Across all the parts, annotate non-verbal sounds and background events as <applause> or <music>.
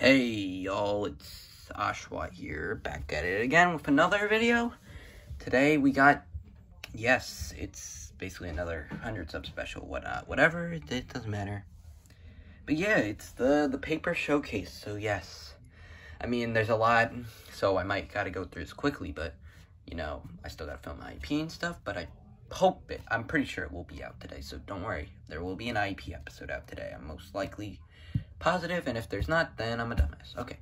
Hey y'all, it's Ashwa here, back at it again with another video. Today we got, yes, it's basically another 100 sub special, whatnot, uh, whatever, it, it doesn't matter. But yeah, it's the, the paper showcase, so yes. I mean, there's a lot, so I might gotta go through this quickly, but, you know, I still gotta film my IP and stuff, but I hope it, I'm pretty sure it will be out today, so don't worry. There will be an IP episode out today, I'm most likely positive, and if there's not, then I'm a dumbass. Okay.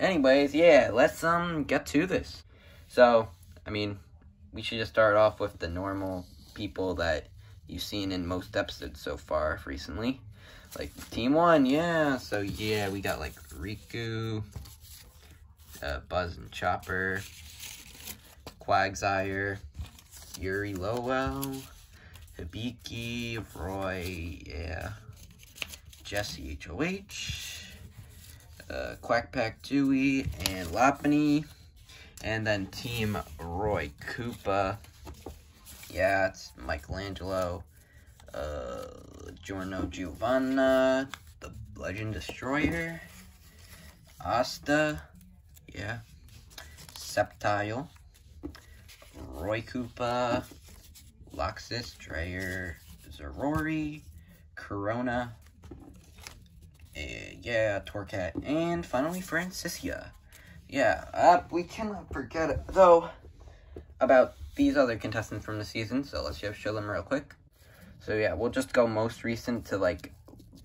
Anyways, yeah, let's um get to this. So, I mean, we should just start off with the normal people that you've seen in most episodes so far recently. Like Team One, yeah. So yeah, we got like Riku, uh, Buzz and Chopper, Quagsire, Yuri Lowell, Hibiki, Roy, yeah. Jesse HOH, uh, Quackpack Dewey, and Lopunny. And then Team Roy Koopa. Yeah, it's Michelangelo, uh, Giorno Giovanna, the Legend Destroyer, Asta, yeah, Sceptile, Roy Koopa, Loxus, Dreyer, Zerori, Corona, uh, yeah, Torracat, and finally Francisia. Yeah, uh, we cannot forget, though, about these other contestants from the season, so let's just show them real quick. So yeah, we'll just go most recent to, like,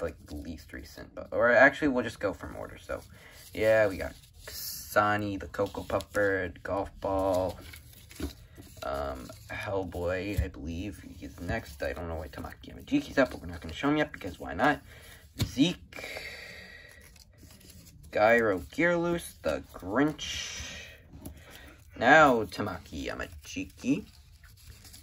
like, least recent, but, or actually, we'll just go from order, so, yeah, we got Sani, the Cocoa Pupper, Golf Ball, um, Hellboy, I believe, he's next, I don't know why Tamaki Yamajiki's up, but we're not going to show him yet, because why not? Zeke, Gyro Gearloose, the Grinch. Now Tamaki Yamajiki.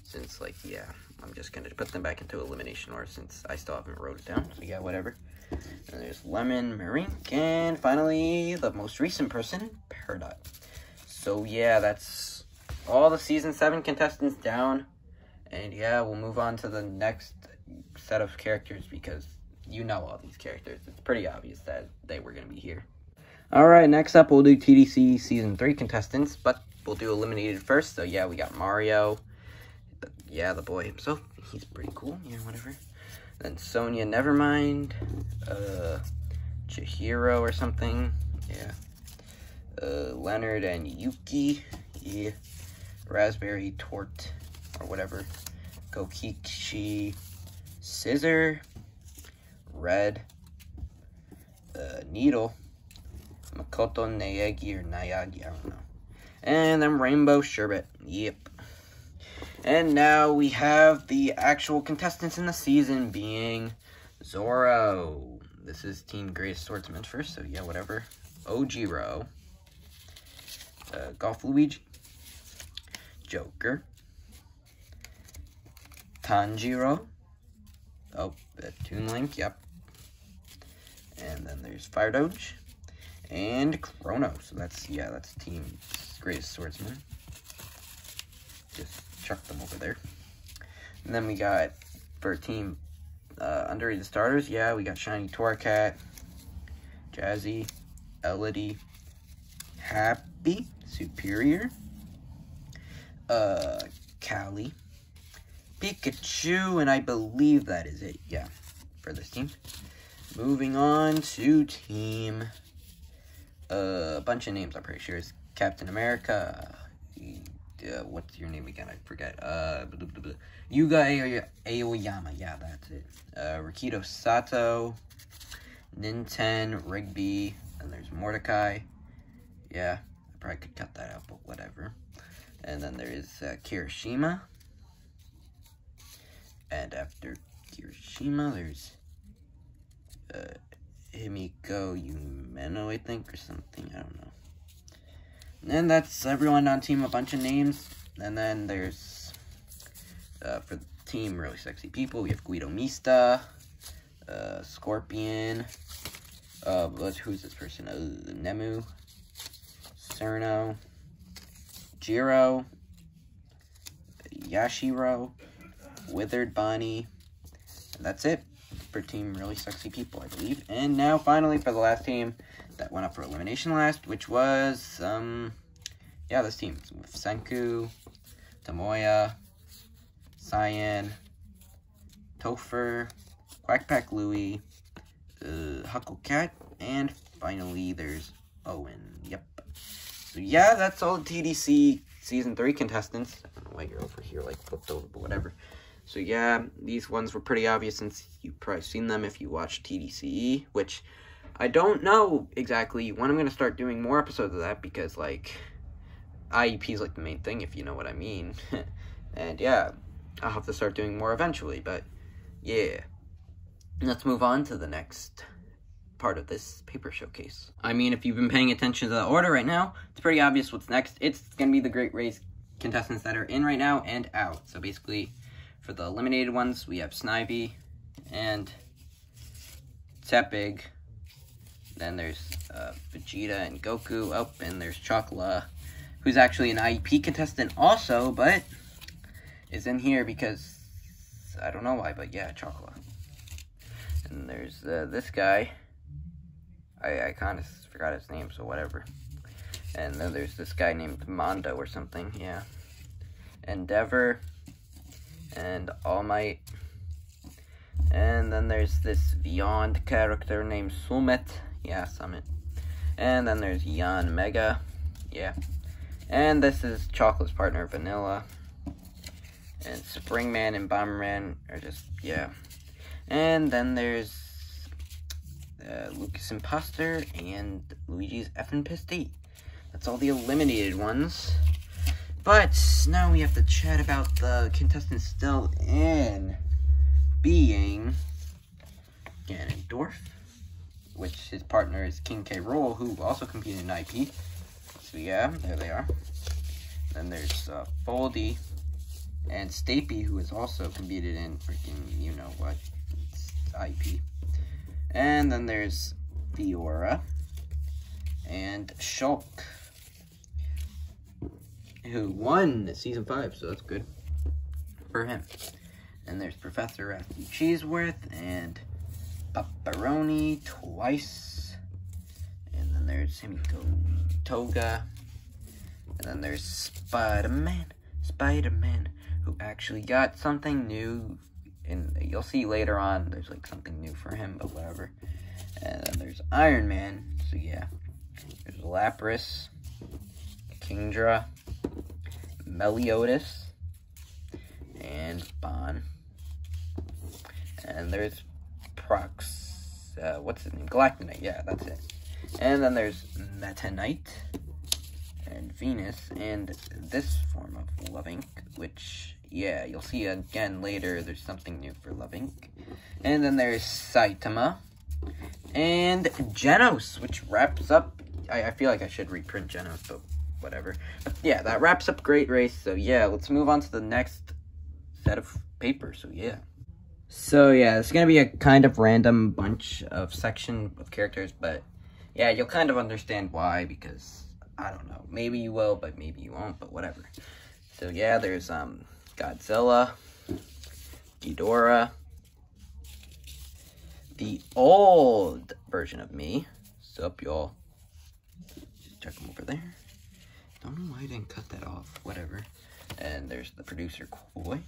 Since, like, yeah, I'm just gonna put them back into elimination order since I still haven't wrote it down. So, yeah, whatever. And there's Lemon, Marink, and finally, the most recent person, Peridot. So, yeah, that's all the Season 7 contestants down. And, yeah, we'll move on to the next set of characters because you know all these characters. It's pretty obvious that they were going to be here. Alright, next up we'll do TDC Season 3 contestants, but we'll do eliminated first. So yeah, we got Mario. Yeah, the boy himself. He's pretty cool. Yeah, whatever. Then Sonia Nevermind. Uh, Chihiro or something. Yeah. Uh, Leonard and Yuki. Yeah. Raspberry Tort or whatever. Kokichi. Scissor. Red. Uh, Needle. Makoto Naegi or Nayagi, I don't know. And then Rainbow Sherbet. Yep. And now we have the actual contestants in the season being Zoro. This is Team Greatest Swordsman first, so yeah, whatever. Ojiro. Uh, Golf Luigi. Joker. Tanjiro. Oh, uh, Toon Link, yep. And then there's Fire Doge and Chrono. So that's, yeah, that's Team Greatest Swordsman. Just chuck them over there. And then we got, for Team uh, Underrated Starters, yeah, we got Shiny Torracat, Jazzy, Elodie, Happy, Superior, uh, Callie, Pikachu, and I believe that is it, yeah, for this team. Moving on to Team a bunch of names, I'm pretty sure. It's Captain America. Uh, what's your name again? I forget. Uh, blah, blah, blah. Yuga Aoyama. Yeah, that's it. Uh, Rikito Sato. Ninten, Rigby. And there's Mordecai. Yeah, I probably could cut that out, but whatever. And then there is uh, Kirishima. And after Kirishima, there's uh, Himiko Umeno, I think, or something. I don't know. And that's everyone on team, a bunch of names. And then there's, uh, for the team, really sexy people, we have Guido Mista, uh, Scorpion, uh, who's this person? Uh, Nemu, Cerno, Jiro, Yashiro, Withered Bonnie, and that's it for team really sexy people, I believe. And now, finally, for the last team, that went up for elimination last, which was, um, yeah, this team. With Senku, Tomoya, Cyan, Topher, Quackpack Louie, uh, Huckle Cat, and finally there's Owen. Yep. So yeah, that's all TDC Season 3 contestants. I don't know why you're over here like flipped over, but whatever. So yeah, these ones were pretty obvious since you've probably seen them if you watched TDCE, which I don't know exactly when I'm going to start doing more episodes of that because, like, IEP is, like, the main thing, if you know what I mean. <laughs> and, yeah, I'll have to start doing more eventually, but, yeah. Let's move on to the next part of this paper showcase. I mean, if you've been paying attention to the order right now, it's pretty obvious what's next. It's going to be the Great Race contestants that are in right now and out. So, basically, for the eliminated ones, we have Snivy and Tepig then there's uh, Vegeta and Goku. Oh, and there's Chocla, who's actually an IEP contestant also, but is in here because I don't know why, but yeah, Chocla. And there's uh, this guy. I, I kind of forgot his name, so whatever. And then there's this guy named Mondo or something, yeah. Endeavor and All Might. And then there's this Beyond character named Sumet yeah, Summit. And then there's Yan Mega. yeah. And this is Chocolate's partner, Vanilla. And Springman and Bomberman are just, yeah. And then there's uh, Lucas Imposter and Luigi's effing Pisty. That's all the eliminated ones. But now we have to chat about the contestants still in being Ganondorf which his partner is King K. Rool, who also competed in IP. So yeah, there they are. Then there's uh, Foldy and Stapy, who has also competed in freaking, you know what, IP. And then there's Fiora and Shulk, who won season 5, so that's good for him. And there's Professor Matthew Cheeseworth and Pepperoni twice. And then there's Himiko Toga. And then there's Spider-Man. Spider-Man, who actually got something new. And you'll see later on, there's like something new for him, but whatever. And then there's Iron Man. So yeah. There's Lapras. Kingdra. Meliodas. And Bon. And there's Prox, uh, what's his name? Galactonite, yeah, that's it. And then there's Meta Knight and Venus and this form of Love Ink, which, yeah, you'll see again later. There's something new for Love Ink. And then there's Saitama and Genos, which wraps up. I, I feel like I should reprint Genos, but whatever. But yeah, that wraps up Great Race. So yeah, let's move on to the next set of papers. So yeah. So yeah, it's gonna be a kind of random bunch of section of characters, but yeah, you'll kind of understand why because I don't know. Maybe you will, but maybe you won't, but whatever. So yeah, there's um Godzilla, Ghidorah, the old version of me. Sup, y'all? Just check them over there. Don't know why I didn't cut that off. Whatever. And there's the producer, Koi.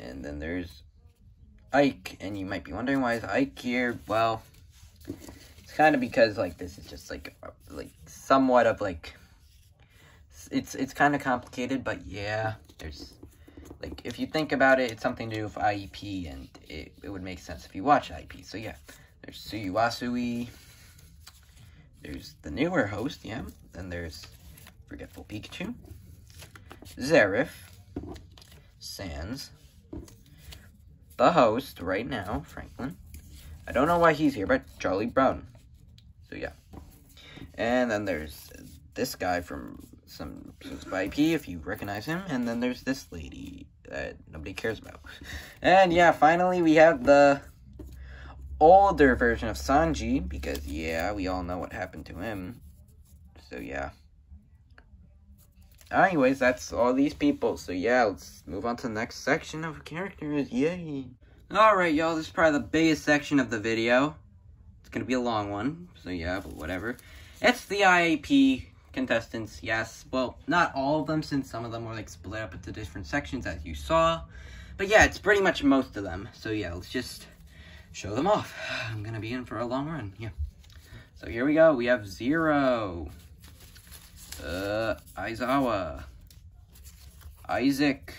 And then there's Ike, and you might be wondering why is Ike here? Well, it's kind of because like this is just like like somewhat of like it's it's kind of complicated, but yeah, there's like if you think about it, it's something to do with IEP, and it, it would make sense if you watch IEP. So yeah, there's Suyuasui. There's the newer host, yeah. Then there's Forgetful Pikachu, Zerif, Sans, the host right now, Franklin. I don't know why he's here, but Charlie Brown. So yeah. And then there's this guy from some IP, if you recognize him. And then there's this lady that nobody cares about. And yeah, finally we have the older version of Sanji, because yeah, we all know what happened to him. So yeah. Anyways, that's all these people. So yeah, let's move on to the next section of characters. Yay! Alright, y'all, this is probably the biggest section of the video. It's gonna be a long one, so yeah, but whatever. It's the IAP contestants, yes. Well, not all of them, since some of them were like split up into different sections, as you saw. But yeah, it's pretty much most of them. So yeah, let's just show them off. <sighs> I'm gonna be in for a long run, yeah. So here we go. We have Zero, uh, Aizawa, Isaac,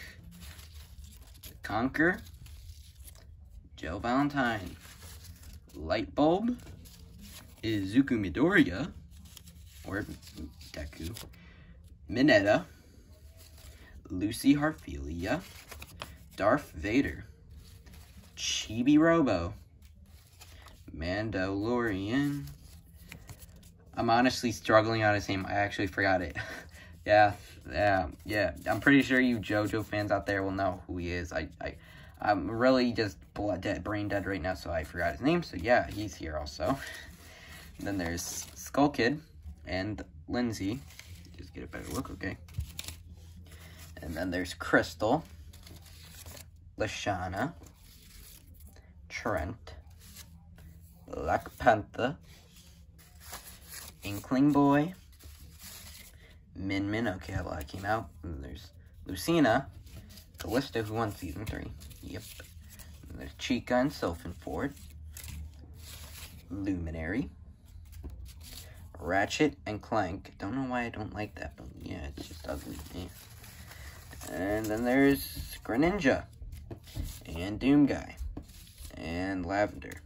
Conquer, Joe Valentine, Lightbulb, Izuku Midoriya, or Deku, Mineta, Lucy Heartfilia, Darth Vader, Chibi Robo, Mandalorian. I'm honestly struggling on his name. I actually forgot it. <laughs> yeah, yeah, yeah. I'm pretty sure you JoJo fans out there will know who he is. I, I, I'm really just blood dead, brain dead right now, so I forgot his name. So yeah, he's here also. <laughs> Then there's Skull Kid and Lindsay. Just get a better look, okay? And then there's Crystal, Lashana, Trent, Black Panther, Inkling Boy, Min Min, okay, a lot came out. And there's Lucina, Callista, who won season three. Yep. And there's Chica and Sylphin Ford, Luminary, Ratchet and Clank. Don't know why I don't like that, but yeah, it's just ugly. Yeah. And then there's Greninja and Doom Guy and Lavender.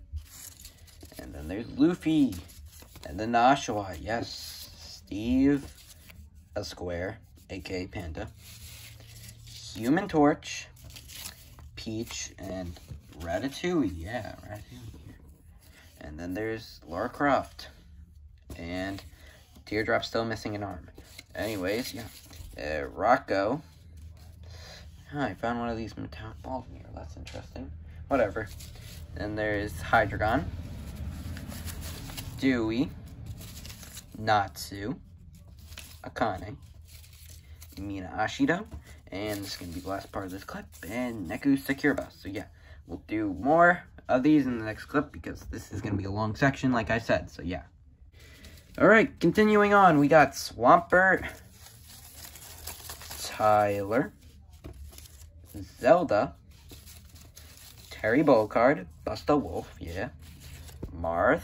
And then there's Luffy and then Nashua. Yes, Steve a Square, aka Panda. Human Torch, Peach, and Ratatouille. Yeah, Ratatouille. And then there's Lara Croft and Teardrop still missing an arm. Anyways, yeah. Uh, Rocco. Huh, I found one of these metallic balls in here. That's interesting. Whatever. Then there's Hydreigon. Dewey. Natsu. Akane. Mina Ashido. And this is going to be the last part of this clip. And Neku Sakura. So yeah, we'll do more of these in the next clip because this is going to be a long section like I said. So yeah. Alright, continuing on, we got Swampert, Tyler, Zelda, Terry Bogard, Buster Wolf, yeah, Marth,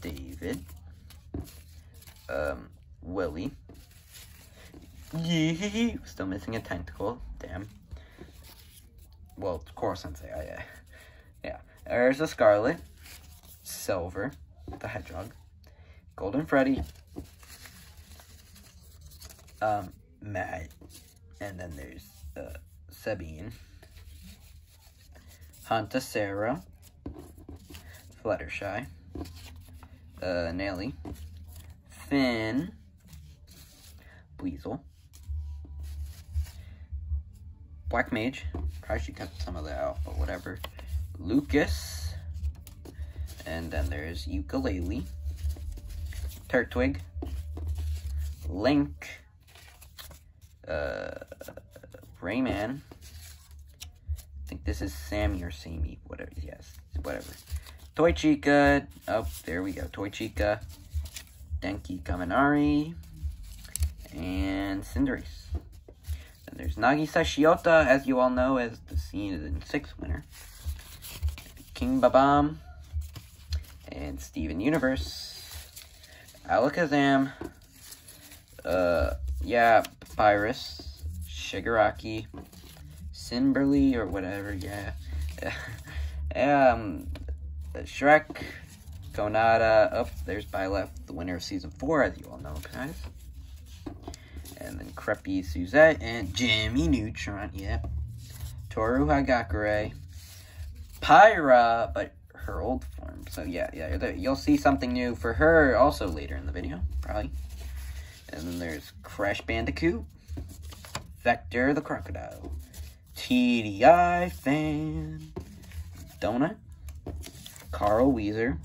David, um, Willie, still missing a tentacle, damn. Well, Koro-sensei, oh, yeah. Yeah, there's a Scarlet, Silver, the Hedgehog, Golden Freddy, um, Matt, and then there's uh, Sabine, Hunter Sarah, Fluttershy, uh, Nelly, Finn, Weasel, Black Mage, probably should cut some of that out, but whatever, Lucas, and then there's Ukulele, Turtwig, Link, uh, Rayman. I think this is Sammy or Sammy, whatever. Yes, whatever. Toy Chica. Oh, there we go. Toy Chica, Denki Kaminari, and Cinderace. And there's Nagisa Shiota, as you all know, as the season six winner. King Babam, and Steven Universe. Alakazam, uh, yeah, Papyrus, Shigaraki, Simberly, or whatever, yeah. <laughs> um, Shrek, Konata, oh, there's Byleth, the winner of Season 4, as you all know, guys. And then Creppy Suzette, and Jimmy Neutron, yeah. Toru Hagakure, Pyra, but her old form. So yeah, yeah, you'll see something new for her also later in the video, probably. And then there's Crash Bandicoot, Vector the Crocodile, TDI Fan, Donut, Carl Wheezer,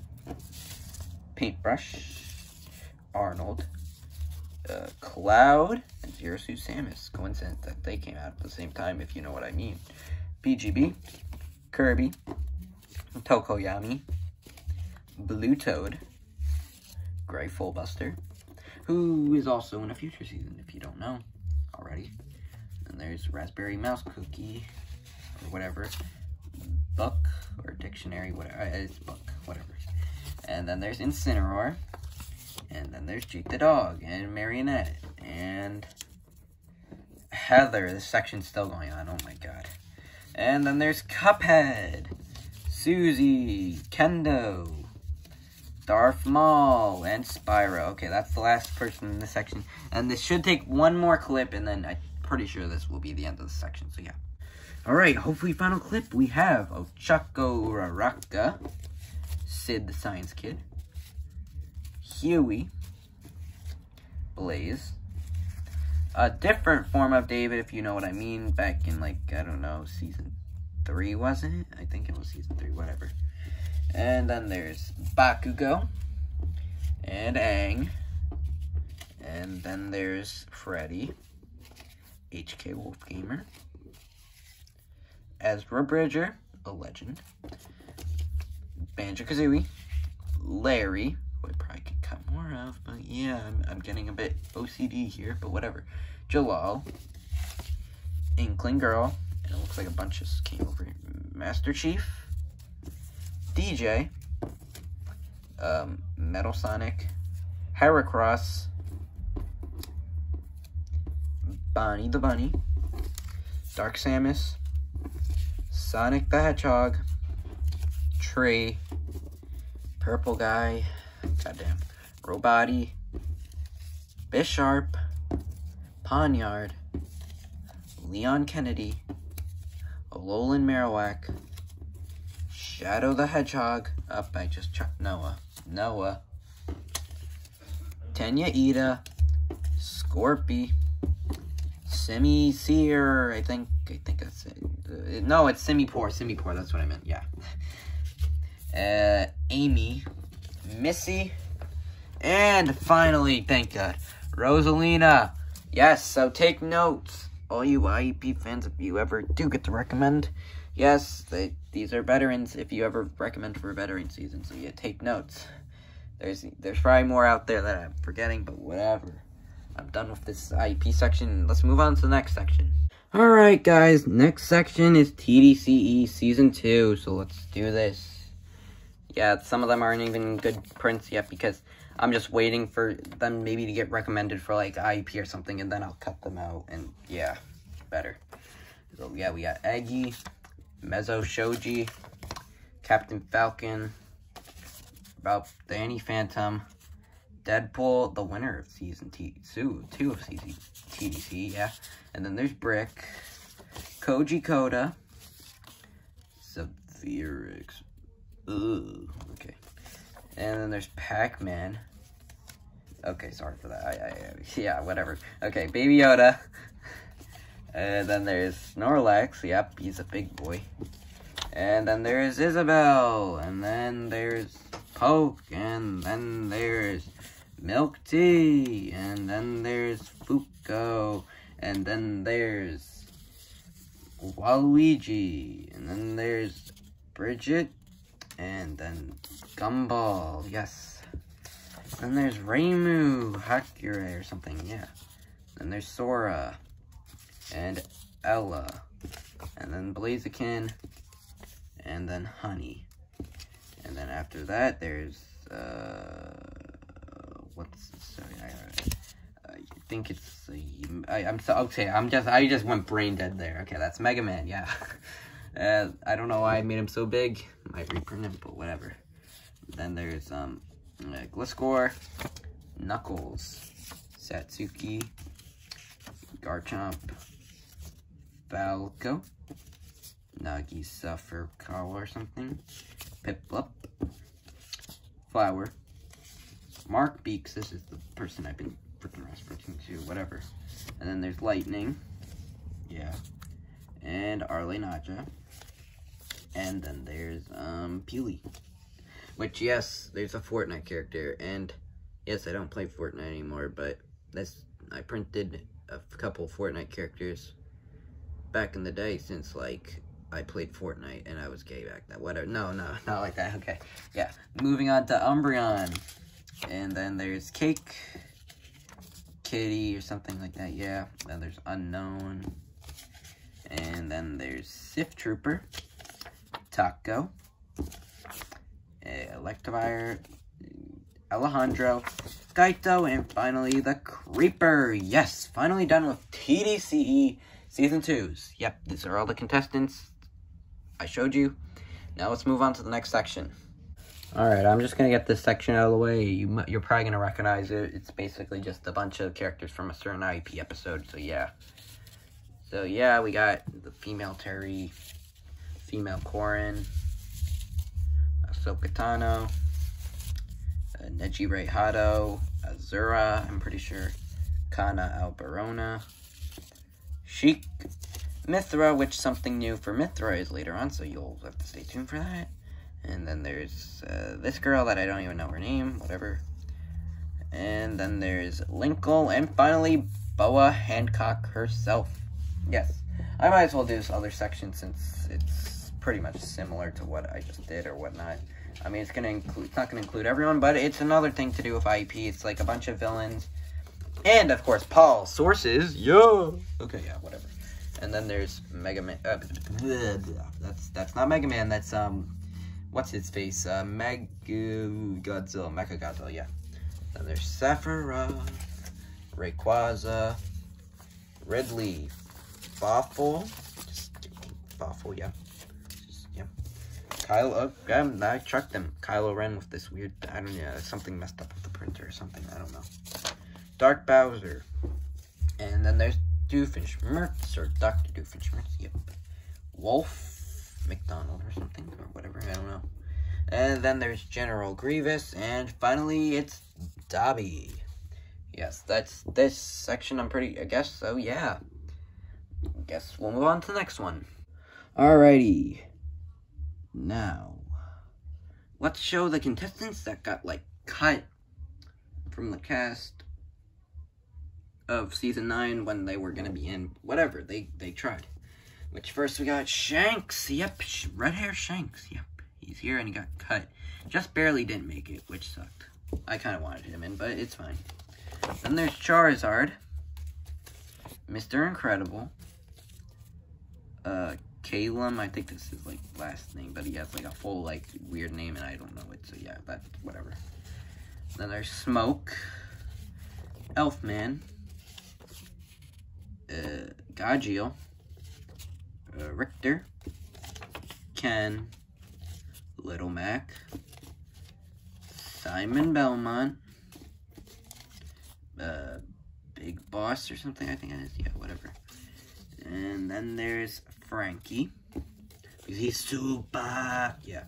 Paintbrush, Arnold, uh, Cloud, and Zero Suit Samus. Coincidence that they came out at the same time, if you know what I mean. BGB, Kirby, Tokoyami, Blue Toad, Gray Fullbuster, who is also in a future season, if you don't know already. And there's Raspberry Mouse Cookie, or whatever, Buck, or Dictionary, whatever, uh, it's Buck, whatever. And then there's Incineroar, and then there's Jake the Dog, and Marionette, and Heather. This section's still going on, oh my god. And then there's Cuphead, Susie, Kendo, Darth Maul, and Spyro. Okay, that's the last person in this section. And this should take one more clip, and then I'm pretty sure this will be the end of the section, so yeah. Alright, hopefully final clip, we have of Ochako Raraka, Sid the Science Kid, Huey, Blaze, a different form of David, if you know what I mean, back in, like, I don't know, season 3, wasn't it? I think it was season 3, whatever. And then there's Bakugo, and Aang, and then there's Freddy, HK Wolf Gamer, Ezra Bridger, a legend, Banjo-Kazooie, Larry, who I probably could cut more of, but yeah, I'm, I'm getting a bit OCD here, but whatever. Jalal, Inkling Girl, and it looks like a bunch just came over here. Master Chief, DJ, um, Metal Sonic, Heracross, Bonnie the Bunny, Dark Samus, Sonic the Hedgehog, Tree, Purple Guy, goddamn, Roboti, Bisharp, Pawniard, Leon Kennedy, Alolan Marowak, Shadow the Hedgehog, up, I just chucked Noah, Noah, Tenya Ida, Scorpy, Simisear, I think, I think that's it. Uh, no, it's Simipour, Simipour, that's what I meant, yeah. Uh, Amy, Missy, and finally, thank God, Rosalina. Yes, so take notes, all you IEP fans, if you ever do get to recommend. Yes, they, these are veterans, if you ever recommend for a veteran season, so yeah, take notes. There's, there's probably more out there that I'm forgetting, but whatever. I'm done with this IEP section. Let's move on to the next section. Alright, guys. Next section is TDCE Season 2. So let's do this. Yeah, some of them aren't even good prints yet because I'm just waiting for them maybe to get recommended for like IEP or something and then I'll cut them out and yeah, better. So yeah, we got Eggy, Mezo Shoji, Captain Falcon, about Danny Phantom, Deadpool, the winner of season T two, two of season TDC, yeah. And then there's Brick, Koji Koda, Sevierix, Ooh, okay. And then there's Pac-Man. Okay, sorry for that. I, I, <laughs> yeah, whatever. Okay, Baby Yoda. And then there's Snorlax. Yep, he's a big boy. And then there's Isabel. And then there's Poke. And then there's Milk Tea. And then there's Fuko. And then there's Waluigi. And then there's Bridget. And then Gumball. Yes. Then there's Reimu Hakurei or something. Yeah. Then there's Sora. And Ella. And then Blaziken. And then Honey. And then after that, there's, uh, what's, sorry, I, I think it's, uh, I, I'm so, okay, I'm just, I just went brain dead there. Okay, that's Mega Man, yeah. <laughs> Uh, I don't know why I made him so big. Might reprint him, but whatever. Then there's, um, uh, Gliscor, Knuckles, Satsuki, Garchomp, Falco, Nagisa Furukawa or something, Piplup, Flower, Mark Beaks, this is the person I've been freaking referencing to, whatever. And then there's Lightning, yeah, and Arlenaja, and then there's, um, Peely. Which, yes, there's a Fortnite character, and yes, I don't play Fortnite anymore, but this, I printed a couple Fortnite characters back in the day since, like, I played Fortnite and I was gay back then. Whatever. No, no, <laughs> not like that. Okay. Yeah. Moving on to Umbreon. And then there's Cake. Kitty or something like that. Yeah. Then there's Unknown. And then there's Sif Trooper. Taco. Electivire. Alejandro. Skyto. And finally the Creeper. Yes. Finally done with TDCE Season 2's. Yep. These are all the contestants I showed you. Now let's move on to the next section. Alright, I'm just going to get this section out of the way. You, you're probably going to recognize it. It's basically just a bunch of characters from a certain IP episode, so yeah. So yeah, we got the female Terry, female Corrin, Ahsoka Tano, uh, Neji Hato, Azura, I'm pretty sure, Cana Alberona, Sheik, Mythra, which something new for Mythra is later on, so you'll have to stay tuned for that. And then there's uh, this girl that I don't even know her name, whatever. And then there's Linkle, and finally Boa Hancock herself. Yes, I might as well do this other section since it's pretty much similar to what I just did or whatnot. I mean, it's gonna include, it's not gonna include everyone, but it's another thing to do with IP. It's like a bunch of villains, and of course, Paul sources. Yo. Okay, yeah, whatever. And then there's Mega Man. Uh, <laughs> that's that's not Mega Man. That's um, what's his face? Uh, Meg Godzilla. Yeah. Then there's Sephiroth, Rayquaza, Ridley, Boffle, just Boffle. Yeah. Just, yeah. Kylo. Oh, um, I chucked him. Kylo Ren with this weird. I don't know. Something messed up with the printer or something. I don't know. Dark Bowser. And then there's Doofenshmirtz, or Dr. Doofenshmirtz, yep. Wolf McDonald or something, or whatever, I don't know. And then there's General Grievous, and finally it's Dobby. Yes, that's this section, I'm pretty, I guess, so yeah. Guess we'll move on to the next one. Alrighty. Now, let's show the contestants that got, like, cut from the cast of season nine when they were gonna be in whatever they they tried. Which first we got Shanks. Yep, red hair Shanks. Yep, he's here and he got cut. Just barely didn't make it, which sucked. I kind of wanted him in, but it's fine. Then there's Charizard, Mr. Incredible, uh, Calum. I think this is like last name, but he has like a full like weird name and I don't know it. So yeah, that's whatever. Then there's Smoke, Elfman, uh, Gajeel, uh, Richter, Ken, Little Mac, Simon Belmont, uh, Big Boss or something, I think it is. Yeah, whatever. And then there's Frankie. Because he's super. Yeah.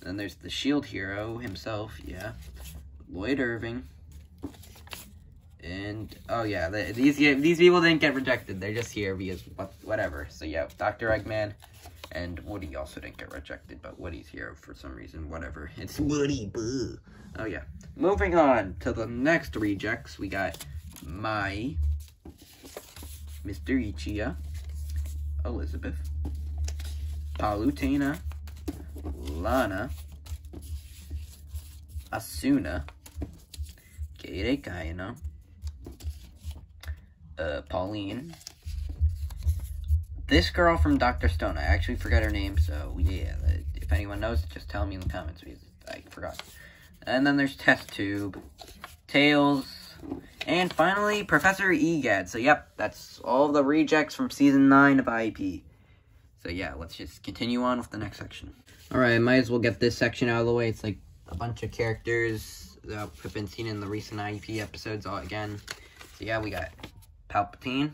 And then there's the Shield Hero himself. Yeah. Lloyd Irving. And oh yeah, the, these these people didn't get rejected. They're just here because what, whatever. So yeah, Dr. Eggman and Woody also didn't get rejected, but Woody's here for some reason. Whatever. It's Woody. Boo. Oh yeah. Moving on to the next rejects, we got Mai, Mr. Ichiya, Elizabeth, Palutena, Lana, Asuna, Gade Kaino, uh, Pauline. This girl from Dr. Stone, I actually forgot her name, so yeah, if anyone knows, just tell me in the comments, because I forgot. And then there's Test Tube, Tails, and finally, Professor Egad. So yep, that's all the rejects from Season 9 of IP. So yeah, let's just continue on with the next section. Alright, might as well get this section out of the way. It's like a bunch of characters that have been seen in the recent IP episodes all again. So yeah, we got Palpatine,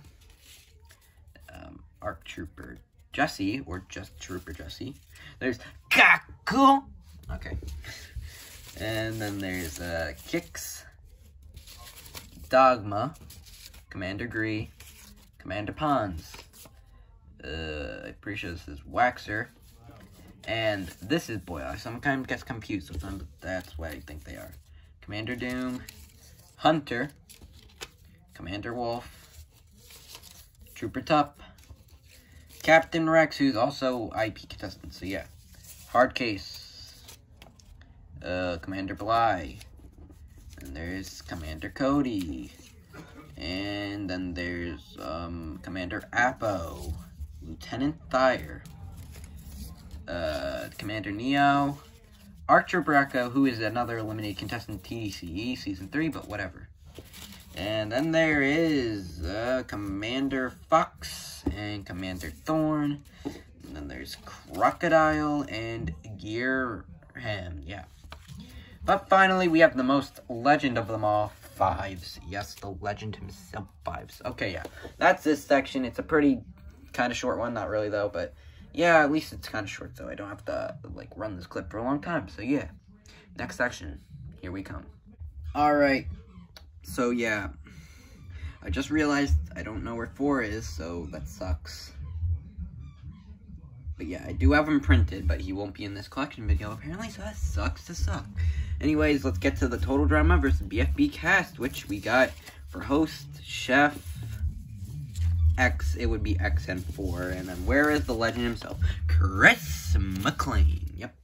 um, ARC Trooper Jesse, or just Trooper Jesse. There's Kaku. Okay. And then there's uh, Kix, Dogma, Commander Gree, Commander Ponds. Uh, I'm pretty sure this is Waxer. And this is, boy, I sometimes get confused with them, but that's what I think they are. Commander Doom, Hunter, Commander Wolf, Trooper Tup, Captain Rex, who's also IP contestant. So yeah, hard case. Uh, Commander Bly. And there's Commander Cody. And then there's um, Commander Appo. Lieutenant Thayer. Uh, Commander Neo. Archer Bracco, who is another eliminated contestant TDCE Season 3, but whatever. And then there is uh, Commander Fox and Commander Thorn. And then there's Crocodile and Gearham. Yeah. But finally, we have the most legend of them all, Fives. Yes, the legend himself, Fives. Okay, yeah. That's this section. It's a pretty kind of short one. Not really, though, but yeah, at least it's kind of short, so I don't have to, like, run this clip for a long time. So, yeah. Next section. Here we come. Alright. So, yeah. I just realized I don't know where 4 is, so that sucks. But yeah, I do have him printed, but he won't be in this collection video apparently, so that sucks to suck. Anyways, let's get to the Total Drama versus BFB cast, which we got for host, chef, X, it would be XN4. And then where is the legend himself? Chris McLean. Yep.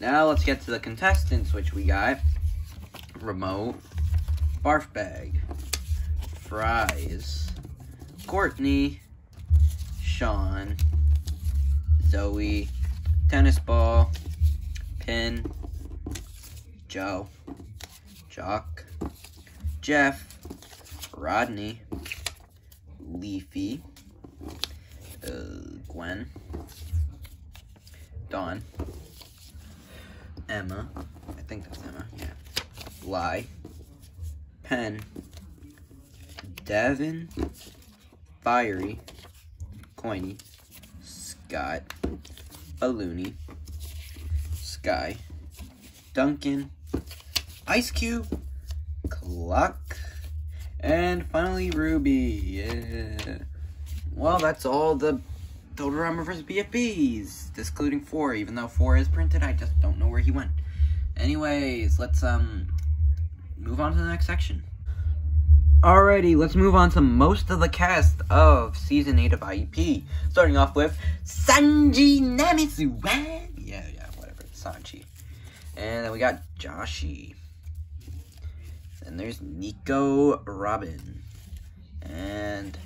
Now let's get to the contestants, which we got. Remote, Barf Bag, Fries, Courtney, Sean, Zoe, Tennis Ball, Pin, Joe, Jock, Jeff, Rodney, Leafy, uh, Gwen, Dawn, Emma, I think that's Emma, yeah, Lie, Pen, Devin, Fiery, Coiny, Scott, Balloony, Sky, Duncan, Ice Cube, Clock, and finally Ruby. Yeah. Well, that's all the Total Drama vs. BFBs, excluding 4, even though 4 is printed, I just don't know where he went. Anyways, let's um move on to the next section. Alrighty, let's move on to most of the cast of Season 8 of IEP. Starting off with Sanji Namisu. Yeah, yeah, whatever, Sanji. And then we got Joshi. Then there's Nico Robin. And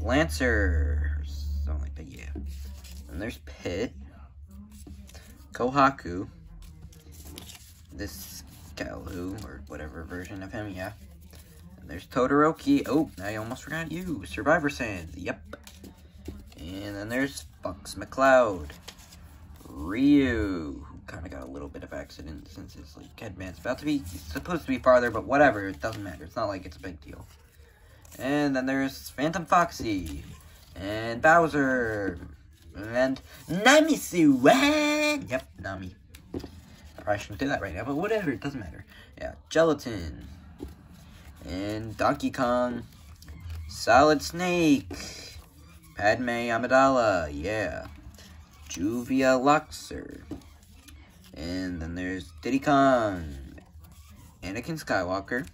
Lancer. Something like that, yeah. And there's Pit. Kohaku. This Galu, or whatever version of him, yeah. And there's Todoroki. Oh, I almost forgot you. Survivor Sans. Yep. And then there's Fox McCloud. Ryu, who kind of got a little bit of accident since his like headband's about to be supposed to be farther, but whatever, it doesn't matter. It's not like it's a big deal. And then there's Phantom Foxy and Bowser and Namisu. <laughs> Yep, Nami. I shouldn't do that right now, but whatever, it doesn't matter. Yeah, Gelatin. And Donkey Kong, Solid Snake, Padme Amidala, yeah, Juvia Lockser, and then there's Diddy Kong, Anakin Skywalker,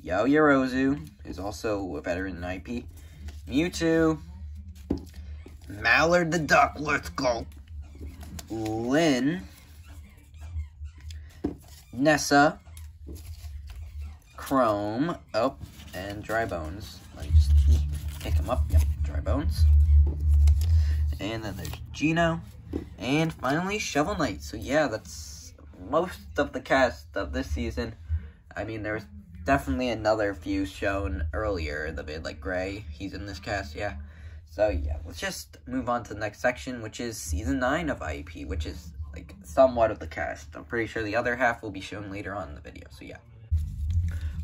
Yao Yorozu, who's also a veteran in IP, Mewtwo, Mallard the Duck, let's go, Lynn, Nessa, Chrome, oh, and Dry Bones. Let me just pick him up. Yep, Dry Bones. And then there's Gino. And finally, Shovel Knight. So yeah, that's most of the cast of this season. I mean, there's definitely another few shown earlier in the vid, like Gray. He's in this cast, yeah. So yeah, let's just move on to the next section, which is Season 9 of IEP, which is like somewhat of the cast. I'm pretty sure the other half will be shown later on in the video, so yeah.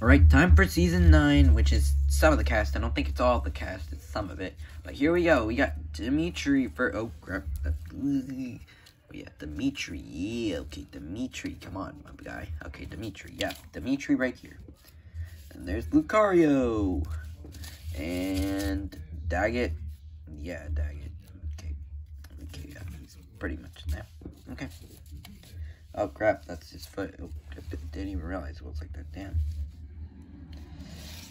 Alright, time for season 9, which is some of the cast. I don't think it's all the cast, it's some of it. But here we go. We got Dimitri for. Oh, crap. We got oh, Dimitri. Yeah, okay, Dimitri. Come on, my guy. Okay, Dimitri. Yeah, Dimitri right here. And there's Lucario. And Daggett. Yeah, Daggett. Okay. Okay, yeah, he's pretty much in there. Okay. Oh, crap. That's his foot. Oh, didn't even realize it was like that. Damn.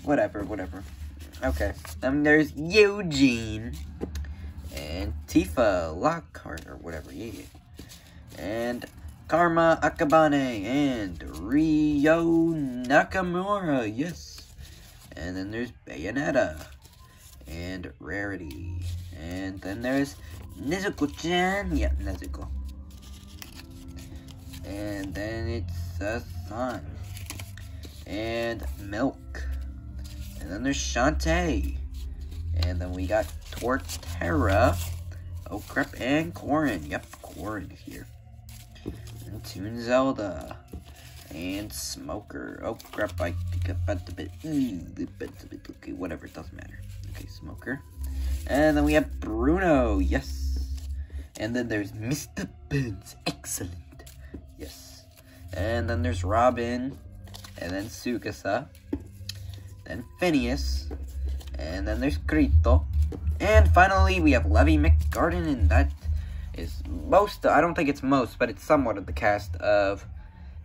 Whatever, whatever. Okay. Then there's Eugene. And Tifa Lockhart, or whatever, yeah. And Karma Akabane, and Ryo Nakamura, yes. And then there's Bayonetta, and Rarity. And then there's Nezuko-chan, yeah, Nezuko. And then it's the sun. And Milk. And then there's Shantae. And then we got Torterra. Oh crap, and Corrin. Yep, Corrin here. And Toon Zelda. And Smoker. Oh crap, I think about a bit. Mm, Eeep a bit. Okay, whatever, it doesn't matter. Okay, Smoker. And then we have Bruno. Yes. And then there's Mr. Burns. Excellent. And then there's Robin. And then Tsukasa. Then Phineas. And then there's Kirito. And finally, we have Levy McGarden, and that is most, I don't think it's most, but it's somewhat of the cast of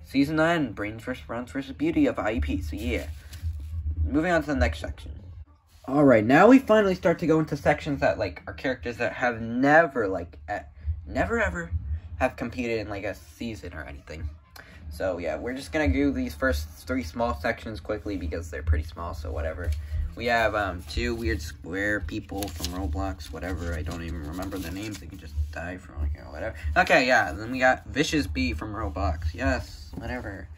Season 9, Brains vs. Browns vs. Beauty of IEP. So yeah, moving on to the next section. Alright, now we finally start to go into sections that, like, are characters that have never, like, never ever have competed in, like, a season or anything. So yeah, we're just gonna do these first three small sections quickly because they're pretty small, so whatever. We have um, two weird square people from Roblox, whatever. I don't even remember their names. They can just die from know, whatever. Okay, yeah. Then we got Vicious Bee from Roblox. Yes, whatever.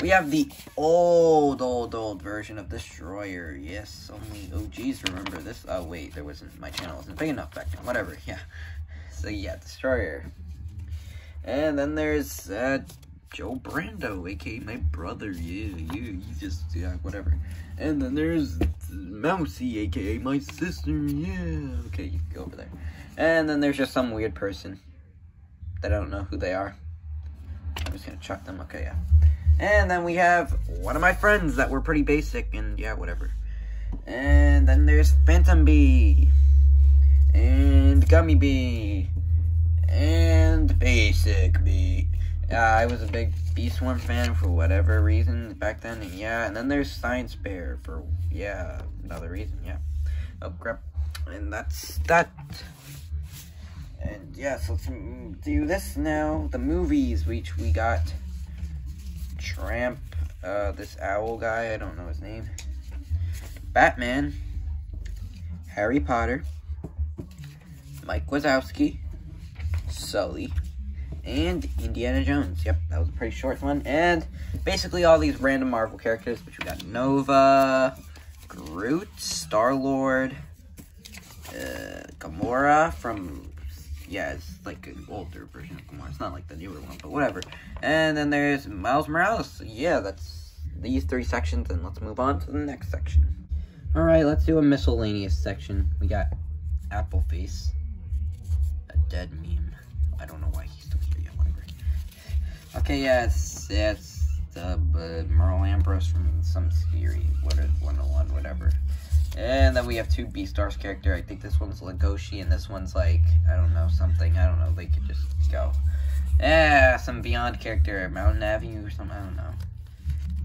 We have the old, old, old version of Destroyer. Yes, only OGs remember this. Oh, wait, there wasn't, my channel wasn't big enough back then. Whatever, <laughs> yeah. So, yeah, Destroyer. And then there's, uh, Joe Brando, aka my brother. Yeah, yeah, you just, yeah, whatever. And then there's Mousy, aka my sister. Yeah, okay, you go over there. And then there's just some weird person that I don't know who they are. I'm just gonna chuck them. Okay, yeah. And then we have one of my friends that were pretty basic, and yeah, whatever. And then there's Phantom Bee, and Gummy Bee, and Basic Bee. Yeah, I was a big Bee Swarm fan for whatever reason back then, and yeah, and then there's Science Bear for, yeah, another reason, yeah. Oh, crap. And that's that. And yeah, so let's do this now. The movies, which we got Tramp, uh, this owl guy, I don't know his name. Batman, Harry Potter, Mike Wazowski, Sully, and Indiana Jones. Yep, that was a pretty short one. And basically all these random Marvel characters, which we got Nova, Groot, Star-Lord, uh, Gamora from, yeah, it's like an older version of Gamora. It's not like the newer one, but whatever. And then there's Miles Morales. Yeah, that's these three sections, and let's move on to the next section. Alright, let's do a miscellaneous section. We got Apple Face, a dead meme. I don't know why Okay, yeah, yeah, it's the uh, Merle Ambrose from some series, what 101, whatever. And then we have two Beastars character. I think this one's Legoshi, and this one's like, I don't know, something. I don't know. They could just go. Yeah, some Beyond character, at Mountain Avenue or something. I don't know.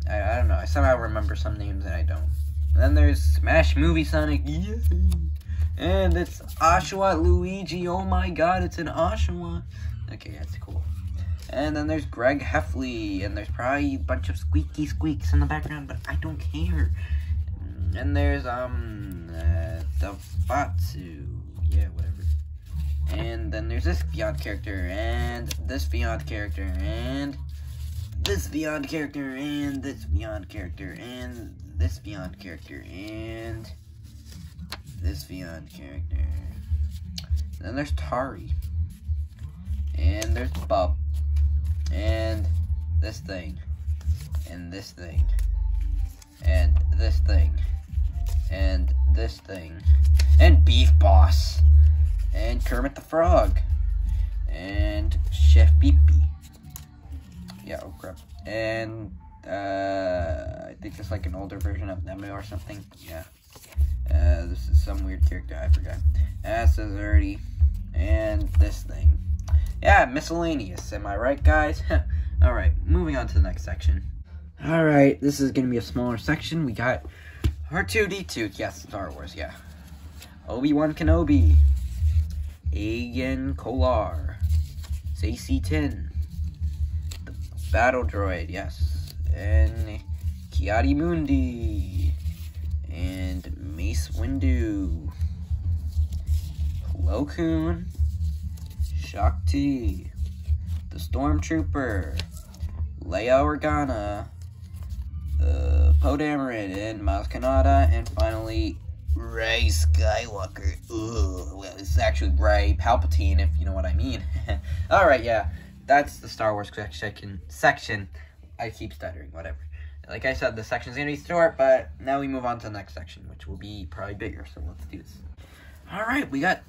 I, I don't know. I somehow remember some names and I don't. And then there's Smash Movie Sonic. Yay! And it's Oshawott Luigi. Oh my god, it's an Oshawott. Okay, that's cool. And then there's Greg Heffley. And there's probably a bunch of squeaky squeaks in the background, but I don't care. And there's, um, uh, the Fatsu. Yeah, whatever. And then there's this Beyond character, and this Beyond character, and this Beyond character, and this Beyond character, and this Beyond character, and this Beyond character. And then there's Tari. And there's Bub. And this thing. And this thing. And this thing. And this thing. And Beef Boss. And Kermit the Frog. And Chef Beepy. Yeah, oh crap. And uh, I think it's like an older version of Nemo or something. Yeah. Uh, this is some weird character, I forgot. That's already. And this thing. Yeah, miscellaneous. Am I right, guys? <laughs> Alright, moving on to the next section. Alright, this is going to be a smaller section. We got R2-D2. Yes, Star Wars, yeah. Obi-Wan Kenobi. Agen Kolar, AC-10, the Battle Droid, yes, and Ki-Adi-Mundi, and Mace Windu, Plo Shaak Ti, the Stormtrooper, Leia Organa, uh, Poe Dameron, and Maz Kanata, and finally Rey Skywalker. Ugh. Well, it's actually Rey Palpatine, if you know what I mean. <laughs> All right, yeah, that's the Star Wars section. Section. I keep stuttering. Whatever. Like I said, the section's gonna be short, but now we move on to the next section, which will be probably bigger. So let's do this. All right, we got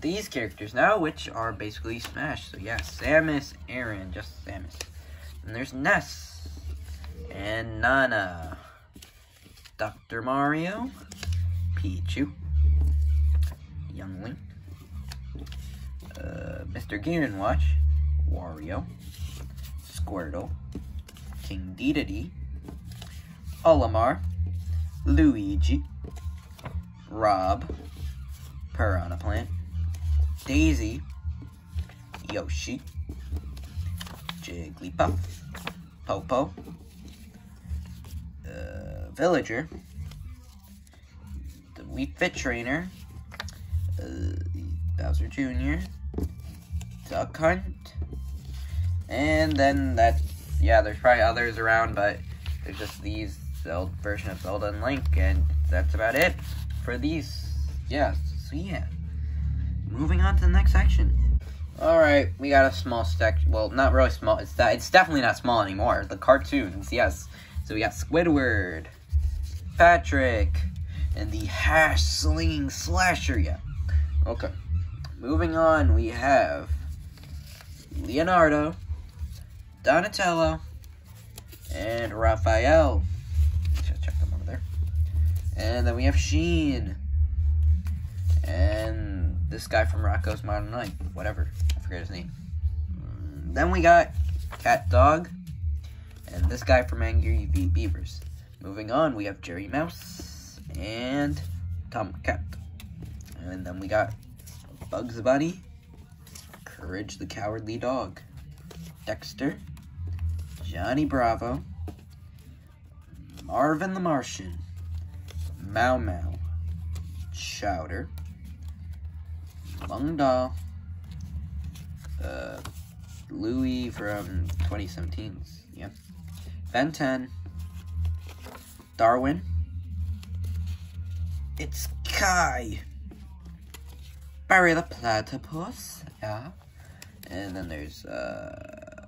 these characters now, which are basically Smash. So yeah, Samus, Aran, just Samus. And there's Ness and Nana, Dr. Mario, Pichu, Young Link, uh, Mr. Game & Watch, Wario, Squirtle, King Dedede, Olimar, Luigi, Rob, Piranha Plant, Daisy, Yoshi, Jigglypuff, Popo, uh, Villager, the Wii Fit Trainer, uh, Bowser Jr., Duck Hunt, and then that, yeah, there's probably others around, but there's just these the old version of Zelda and Link, and that's about it for these. Yeah, so yeah. Moving on to the next section. Alright, we got a small section. Well, not really small. It's that. It's definitely not small anymore. The cartoons, yes. So we got Squidward, Patrick, and the hash slinging slasher. Yeah. Okay. Moving on, we have Leonardo, Donatello, and Raphael. Just check them over there. And then we have Sheen. And this guy from Rocko's Modern Life. Whatever. I forget his name. Mm, Then we got Cat Dog. And this guy from Angry Be- Beavers. Moving on, we have Jerry Mouse. And Tom Cat. And then we got Bugs Bunny. Courage the Cowardly Dog. Dexter. Johnny Bravo, Marvin the Martian, Mau Mau, Chowder, Lung Da, uh, Louis from 2017's, yeah, Ben 10, Darwin, it's Kai, Barry the Platypus, yeah, and then there's, uh,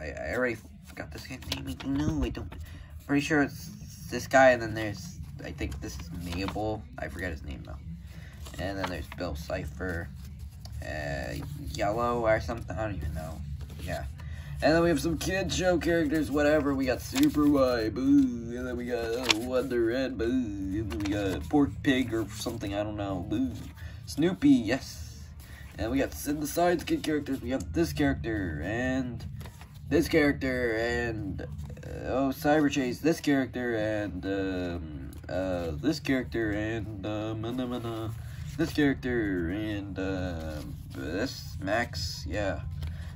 I, I already forgot this guy's name. No, I don't. Pretty sure it's this guy, and then there's, I think this is Mabel. I forget his name though. And then there's Bill Cipher, uh, Yellow or something. I don't even know. Yeah. And then we have some kid show characters, whatever. We got Super Why, boo. And then we got uh, Wonder Red, boo. And then we got Pork Pig or something, I don't know, boo. Snoopy, yes. And we got synthesized kid characters. We have this character and this character and uh, oh Cyberchase, this character and um, uh, this character and um, and, um, and, uh, this character and um, this Max, yeah,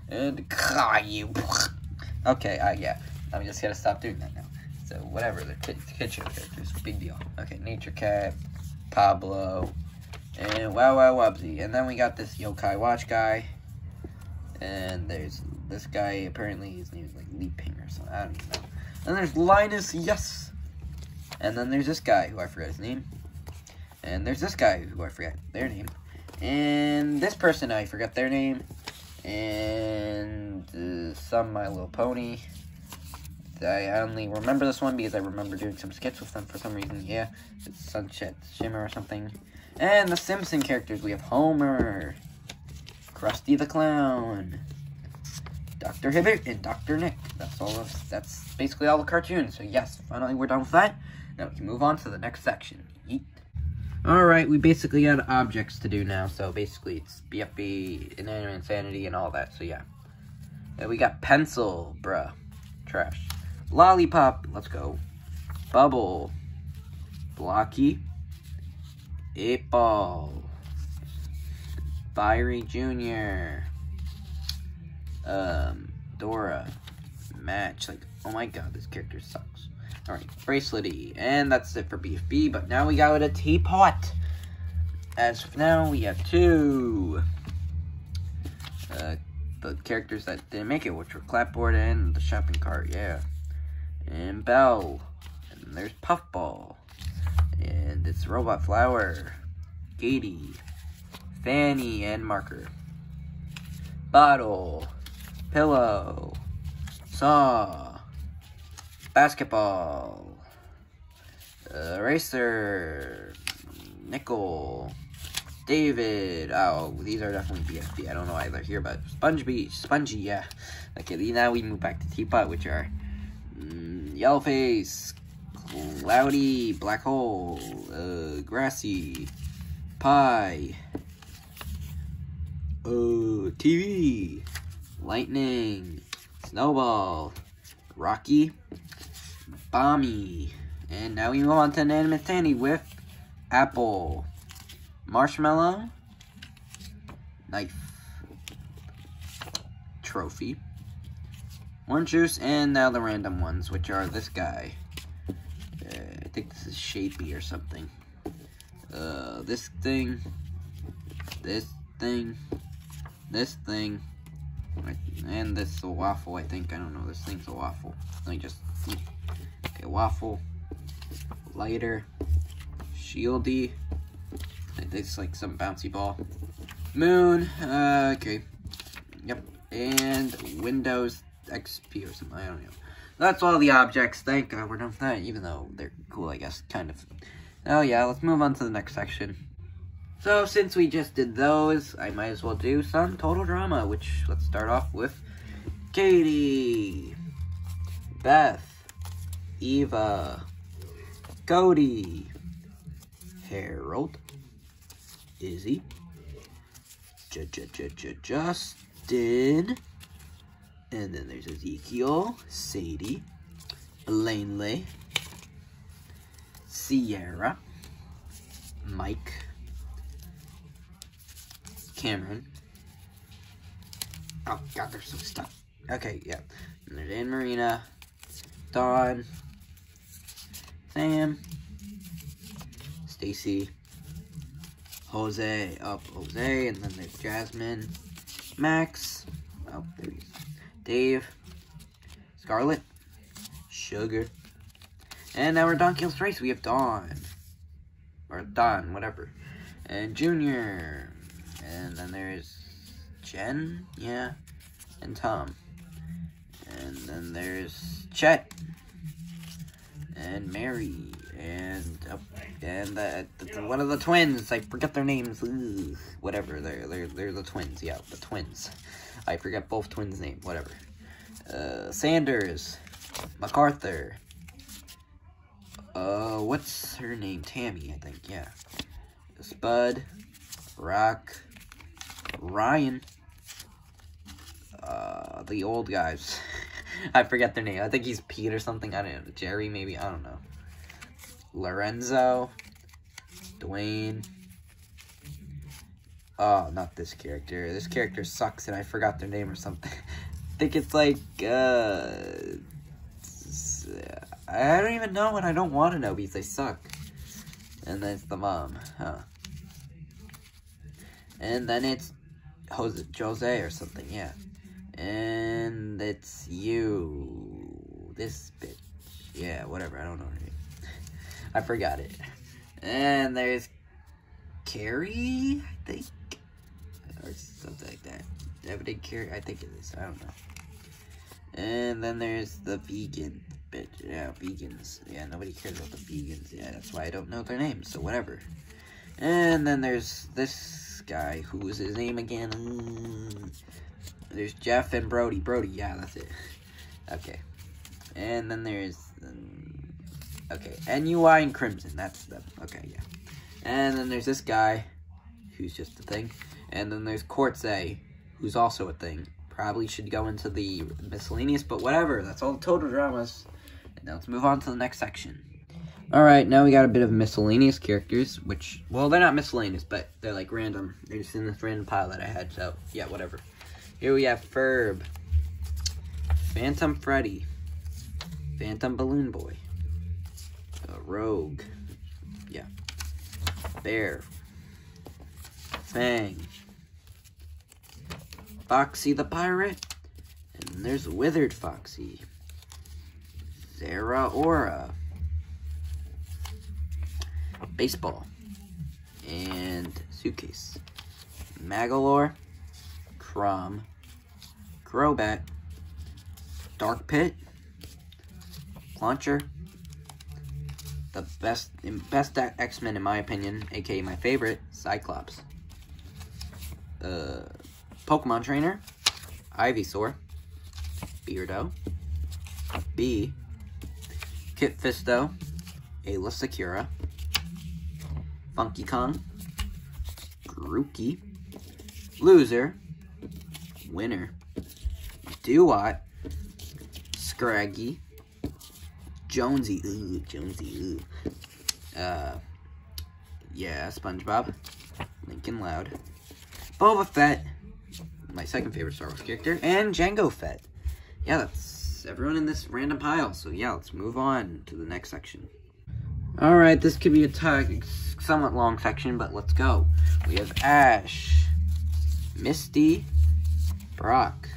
and Caillou. Okay, uh, yeah, I'm just gonna stop doing that now. So whatever, the kid, characters, big deal. Okay, Nature Cat, Pablo, and Wow Wow Wubbzy, and then we got this Yokai Watch guy. And there's this guy, apparently his name is like Leaping or something, I don't even know. And there's Linus, yes! And then there's this guy, who I forgot his name. And there's this guy, who I forgot their name. And this person, I forgot their name. And uh, some My Little Pony. I only remember this one because I remember doing some skits with them for some reason. Yeah, it's Sunset Shimmer or something. And the Simpson characters, we have Homer, Krusty the Clown, Dr. Hibbert, and Dr. Nick. That's all of, that's basically all the cartoons. So yes, finally we're done with that. Now we can move on to the next section. Yeet. Alright, we basically got objects to do now. So basically it's BFB, Inanimate Insanity, and all that. So yeah. We got Pencil, bruh. Trash. Lollipop, let's go. Bubble. Blocky. Eight Ball. Fiery Jr. Um, Dora. Match. Like, oh my god, this character sucks. Alright, Bracelety. And that's it for BFB, but now we got a teapot. As of now, we have two. Uh, the characters that didn't make it, which were Clapboard and the shopping cart, yeah. And Bell. And there's Puffball. And it's Robot Flower. Katie. Fanny and Marker. Bottle. Pillow. Saw. Basketball. Uh, Eraser. Nickel. David. Oh, these are definitely BFB. I don't know either here, but Sponge Beach. Spongy, yeah. Okay, now we move back to Teapot, which are mm, Yellowface, Cloudy, Black Hole, uh, Grassy, Pie, uh, TV, Lightning, Snowball, Rocky, Bommy, and now we move on to Inanimate Insanity with Apple, Marshmallow, Knife, Trophy, Orange Juice, and now the random ones, which are this guy. Uh, I think this is Shapey or something. Uh, this thing, this thing, this thing, and this waffle, I think. I don't know, this thing's a waffle. Let me just, waffle, lighter, shieldy, it's like some bouncy ball. Moon, uh, okay, yep, and Windows XP or something, I don't know. That's all the objects, thank God we're done with that, even though they're cool, I guess, kind of. Oh yeah, let's move on to the next section. So, since we just did those, I might as well do some total drama, which, let's start off with Katie, Beth, Eva, Cody, Harold, Izzy, J J J J Justin, and then there's Ezekiel, Sadie, Elaine Sierra, Mike, Cameron. Oh god, there's some stuff. Okay, yeah. And there's Anne Maria, Dawn, Sam, Stacy, Jose, up Jose, and then there's Jasmine, Max, oh, there he is, Dave, Scarlet, Sugar, and now we're Don Kills Race, we have Dawn, or Don, whatever, and Junior, and then there's Jen, yeah, and Tom. And then there's Chet, and Mary, and uh, and the, the, one of the twins. I forget their names. Ugh, whatever. They're they're they're the twins. Yeah, the twins. I forget both twins' name. Whatever. Uh, Sanders, MacArthur. Uh, what's her name? Tammy, I think. Yeah. Spud, Rock, Ryan, uh, the old guys. <laughs> I forget their name. I think he's Pete or something. I don't know. Jerry, maybe. I don't know. Lorenzo, Dwayne. Oh, not this character. This character sucks and I forgot their name or something. <laughs> I think it's like, uh, I don't even know and I don't want to know because they suck. And then it's the mom, huh. And then it's Jose, Jose or something, yeah. And it's you. This bitch. Yeah, whatever, I don't know her name. <laughs> I forgot it. And there's Carrie, I think. Or something like that. Evident Carrie, I think it is. I don't know. And then there's the vegan bitch. Yeah, vegans. Yeah, nobody cares about the vegans. Yeah, that's why I don't know their names, so whatever. And then there's this guy. Who is his name again? There's Jeff and Brody. Brody, yeah, that's it. Okay. And then there's... Okay, NUI and Crimson. That's them. Okay, yeah. And then there's this guy, who's just a thing. And then there's A, who's also a thing. Probably should go into the miscellaneous, but whatever. That's all the total dramas. And now let's move on to the next section. Alright, now we got a bit of miscellaneous characters, which, well, they're not miscellaneous, but they're like random. They're just in this random pile that I had, so yeah, whatever. Here we have Ferb, Phantom Freddy, Phantom Balloon Boy, Rogue, yeah, Bear, Fang, Foxy the Pirate, and there's Withered Foxy, Zara Zeraora, Baseball, and Suitcase, Magolor, Chrom, Crobat, Dark Pit, Launcher, the best best X-Men in my opinion, aka my favorite, Cyclops. Uh, Pokemon Trainer, Ivysaur, Beardo, B, Kit Fisto, Ayla Sakura, Funky Kong, Grookey, Loser, Winner, Duat, Scraggy, Jonesy, ooh, Jonesy, ooh. Uh, yeah, SpongeBob, Lincoln Loud, Boba Fett, my second favorite Star Wars character, and Jango Fett. Yeah, that's everyone in this random pile. So yeah, let's move on to the next section. All right, this could be a somewhat long section, but let's go. We have Ash, Misty, Brock,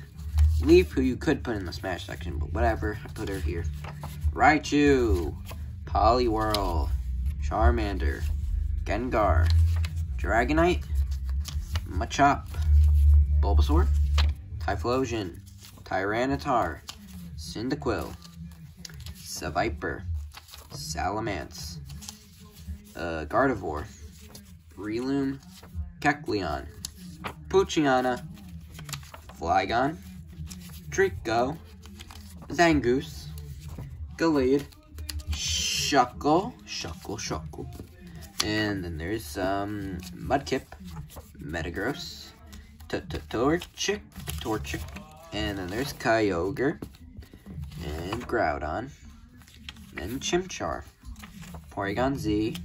Leaf, who you could put in the Smash section, but whatever, I put her here. Raichu, Poliwhirl, Charmander, Gengar, Dragonite, Machop, Bulbasaur, Typhlosion, Tyranitar, Cyndaquil, Seviper, Salamence, uh, Gardevoir, Breloom, Kecleon, Poochyena, Flygon, Draco, Zangoose, Gallade, Shuckle, Shuckle, Shuckle, and then there's um, Mudkip, Metagross, T -t Torchic, Torchic, and then there's Kyogre, and Groudon, and Chimchar, Porygon Z,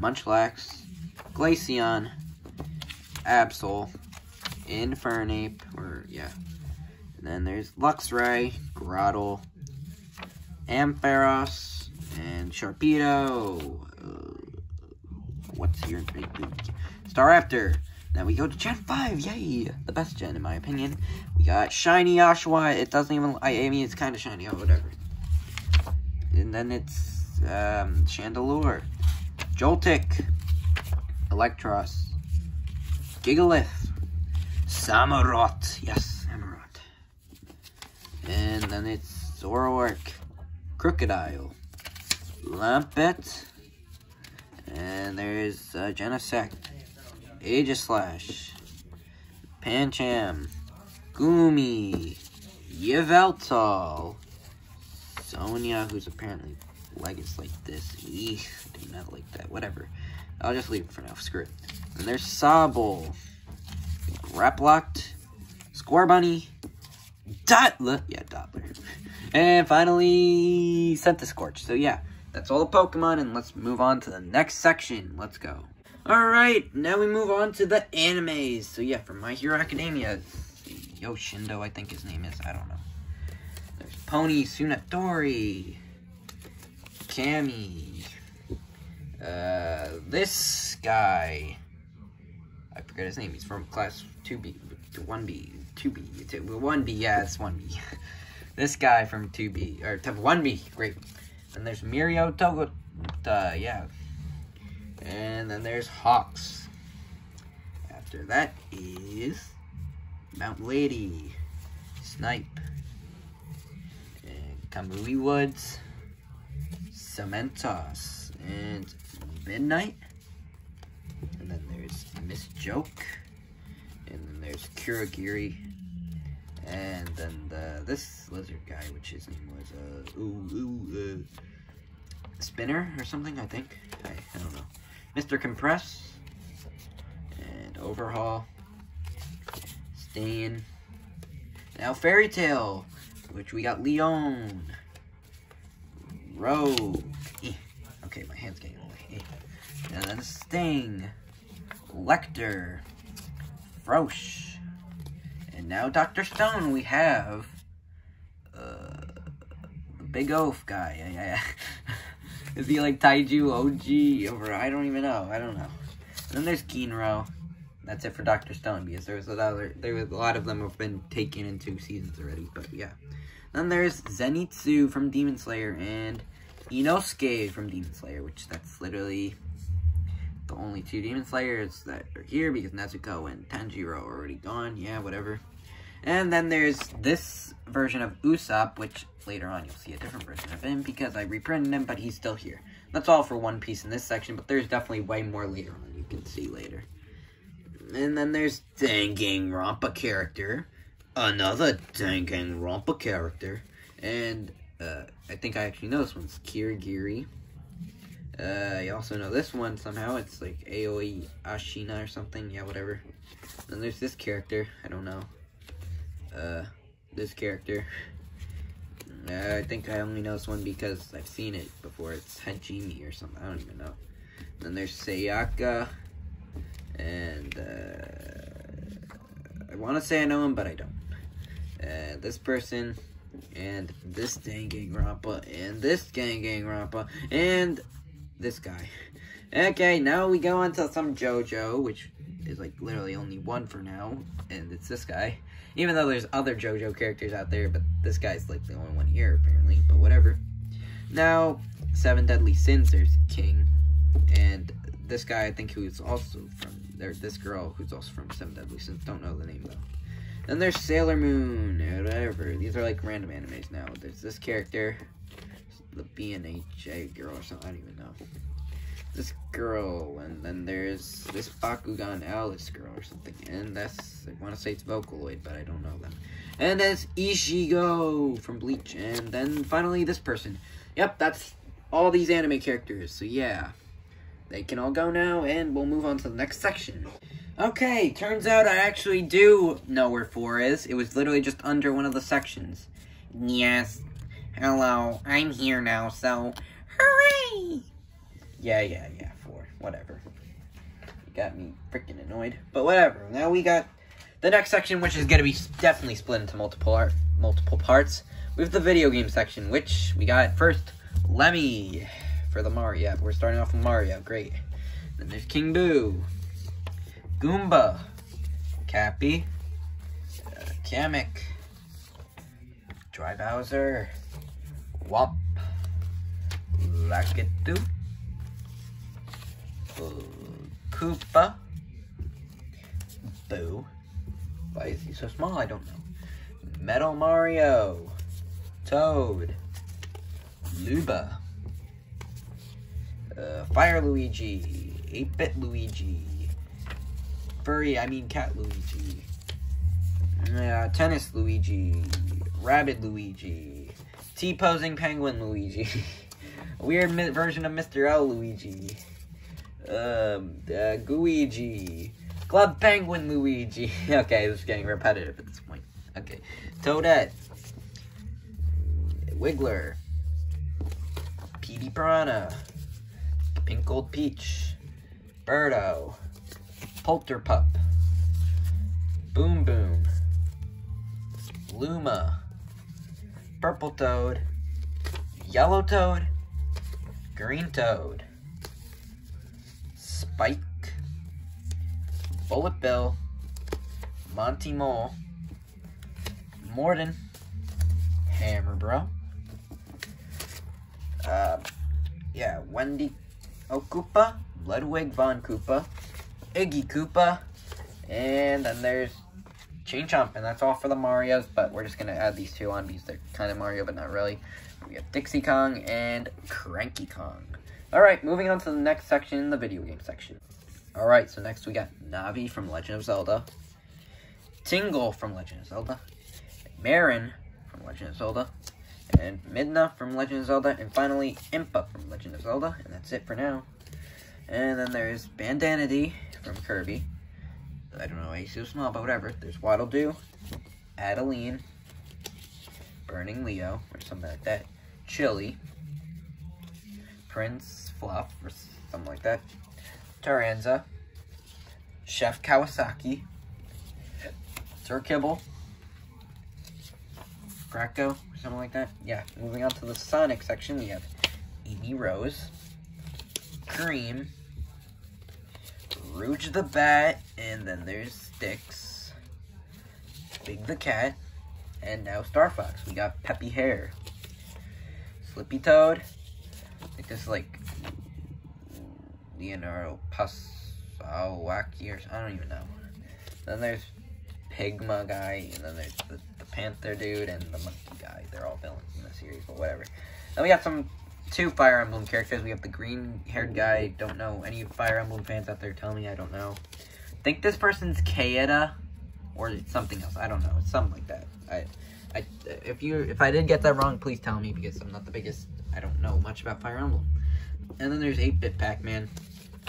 Munchlax, Glaceon, Absol, Infernape, or, yeah. And then there's Luxray, Grotle, Ampharos, and Sharpedo. Uh, what's here? Staraptor. Now we go to Gen 5, yay! The best gen, in my opinion. We got Shiny Oshawott. It doesn't even, I, I mean, it's kind of shiny, oh, whatever. And then it's um, Chandelure, Joltik, Eelektross, Gigalith, Samurott, yes, Samurott. And then it's Zoroark, Crocodile, Lampent, and there's uh, Genesect, Aegislash, Pancham, Goomy, Yveltal, Sonia, who's apparently leg is like this. Eek, do not like that. Whatever. I'll just leave it for now. Screw it. And there's Sobble, Raplocked, Scorbunny, Dottler. Yeah, Dottler. And finally, Centiskorch. So yeah, that's all the Pokemon, and let's move on to the next section. Let's go. Alright, now we move on to the animes. So yeah, from My Hero Academia, Yoshindo, I think his name is. I don't know. There's Pony Tsunotori, Cammy, uh, this guy, I forget his name. He's from class 2B, 1B, 2B, 2, 1B, yeah, it's 1B. <laughs> this guy from 2B, or 1B, great. And there's Mirio Togo, uh, yeah. And then there's Hawks. After that is Mount Lady, Snipe, and Kamui Woods, Cementoss, and Midnight. There's Miss Joke. And then there's Kurogiri. And then the, this lizard guy, which his name was, uh, ooh, ooh, uh, Spinner or something, I think. I, I don't know. Mr. Compress. And Overhaul. Stain. Now Fairy Tail, which we got Lyon. Rogue. Eh. Okay, my hand's getting away. Eh. And then Sting, Lecter, Frosh, and now Dr. Stone. We have uh, the Big Oaf guy. Yeah, <laughs> yeah. Is he like Taiju OG over? I don't even know. I don't know. And then there's Ginro. That's it for Doctor Stone because there was a lot. Of, there was a lot of them have been taken into seasons already. But yeah. Then there's Zenitsu from Demon Slayer and Inosuke from Demon Slayer, which that's literally the only two Demon Slayers that are here because Nezuko and Tanjiro are already gone. Yeah, whatever. And then there's this version of Usopp, which later on you'll see a different version of him because I reprinted him, but he's still here. That's all for One Piece in this section, but there's definitely way more later on you can see later. And then there's Danganronpa character, another Danganronpa character, and uh, I think I actually know this one's Kirigiri. Uh, I also know this one somehow. It's like Aoi Asahina or something. Yeah, whatever. Then there's this character. I don't know. Uh, this character. <laughs> Uh, I think I only know this one because I've seen it before. It's Hajime or something. I don't even know. Then there's Sayaka. And, uh, I want to say I know him, but I don't. Uh, this person, and this Danganronpa, and this gang gang Danganronpa, and this guy. Okay, now we go on to some JoJo, which is like literally only one for now, and it's this guy. Even though there's other JoJo characters out there, but this guy's like the only one here apparently, but whatever. Now, Seven Deadly Sins, there's King, and this guy I think who's also from, there, this girl who's also from Seven Deadly Sins, don't know the name though. Then there's Sailor Moon, whatever. These are like random animes now. There's this character, the BNHA girl or something, I don't even know. This girl, and then there's this Bakugan Alice girl or something, and that's, I want to say it's Vocaloid, but I don't know them. And there's Ichigo from Bleach, and then finally this person. Yep, that's all these anime characters, so yeah. They can all go now, and we'll move on to the next section. Okay, turns out I actually do know where 4 is. It was literally just under one of the sections. Yes. Hello, I'm here now, so hooray! Yeah, yeah, yeah, 4. Whatever. You got me freaking annoyed. But whatever. Now we got the next section, which is going to be definitely split into multiple art, multiple parts. We have the video game section, which we got first Lemmy for the Mario. We're starting off with Mario. Great. Then there's King Boo. Goomba, Cappy, uh, Kamek, Dry Bowser, Womp, Lakitu, Koopa, Boo. Why is he so small? I don't know. Metal Mario, Toad, Luba, uh, Fire Luigi, 8-Bit Luigi, Furry, I mean Cat Luigi. Uh, tennis Luigi. Rabbit Luigi. T-posing Penguin Luigi. <laughs> Weird version of Mr. L Luigi. Um, uh, Gooigi. Club Penguin Luigi. <laughs> okay, this is getting repetitive at this point. Okay. Toadette. Wiggler. Petey Piranha. Pink Gold Peach. Birdo. Polterpup, Boom Boom, Luma, Purple Toad, Yellow Toad, Green Toad, Spike, Bullet Bill, Monty Mole, Morden, Hammer Bro, uh, yeah, Wendy Okupa, Ludwig von Koopa, Iggy Koopa, and then there's Chain Chomp, and that's all for the Marios, but we're just going to add these two on because they're kind of Mario, but not really. We have Dixie Kong and Cranky Kong. Alright, moving on to the next section, in the video game section. Alright, so next we got Navi from Legend of Zelda, Tingle from Legend of Zelda, Marin from Legend of Zelda, and Midna from Legend of Zelda, and finally Impa from Legend of Zelda, and that's it for now. And then there's Bandanity from Kirby. I don't know so small, but whatever. There's Waddle Doo, Adeleine, Burning Leo, or something like that. Chili, Prince Fluff, or something like that. Taranza, Chef Kawasaki, Sir Kibble, Greco, something like that. Yeah, moving on to the Sonic section, we have Amy Rose, Cream, Rouge the Bat, and then there's Sticks, Big the Cat, and now Star Fox. We got Peppy Hare, Slippy Toad, is like Leonardo Pasawaki or I don't even know. Then there's Pigma guy, and then there's the, the Panther dude and the Monkey guy. They're all villains in the series, but whatever. Then we got some two Fire Emblem characters. We have the green-haired guy. Don't know any Fire Emblem fans out there. Tell me, I don't know. Think this person's Kaeda or something else. I don't know. Something like that. I, I, if you, if I did get that wrong, please tell me because I'm not the biggest. I don't know much about Fire Emblem. And then there's 8-Bit Pac-Man,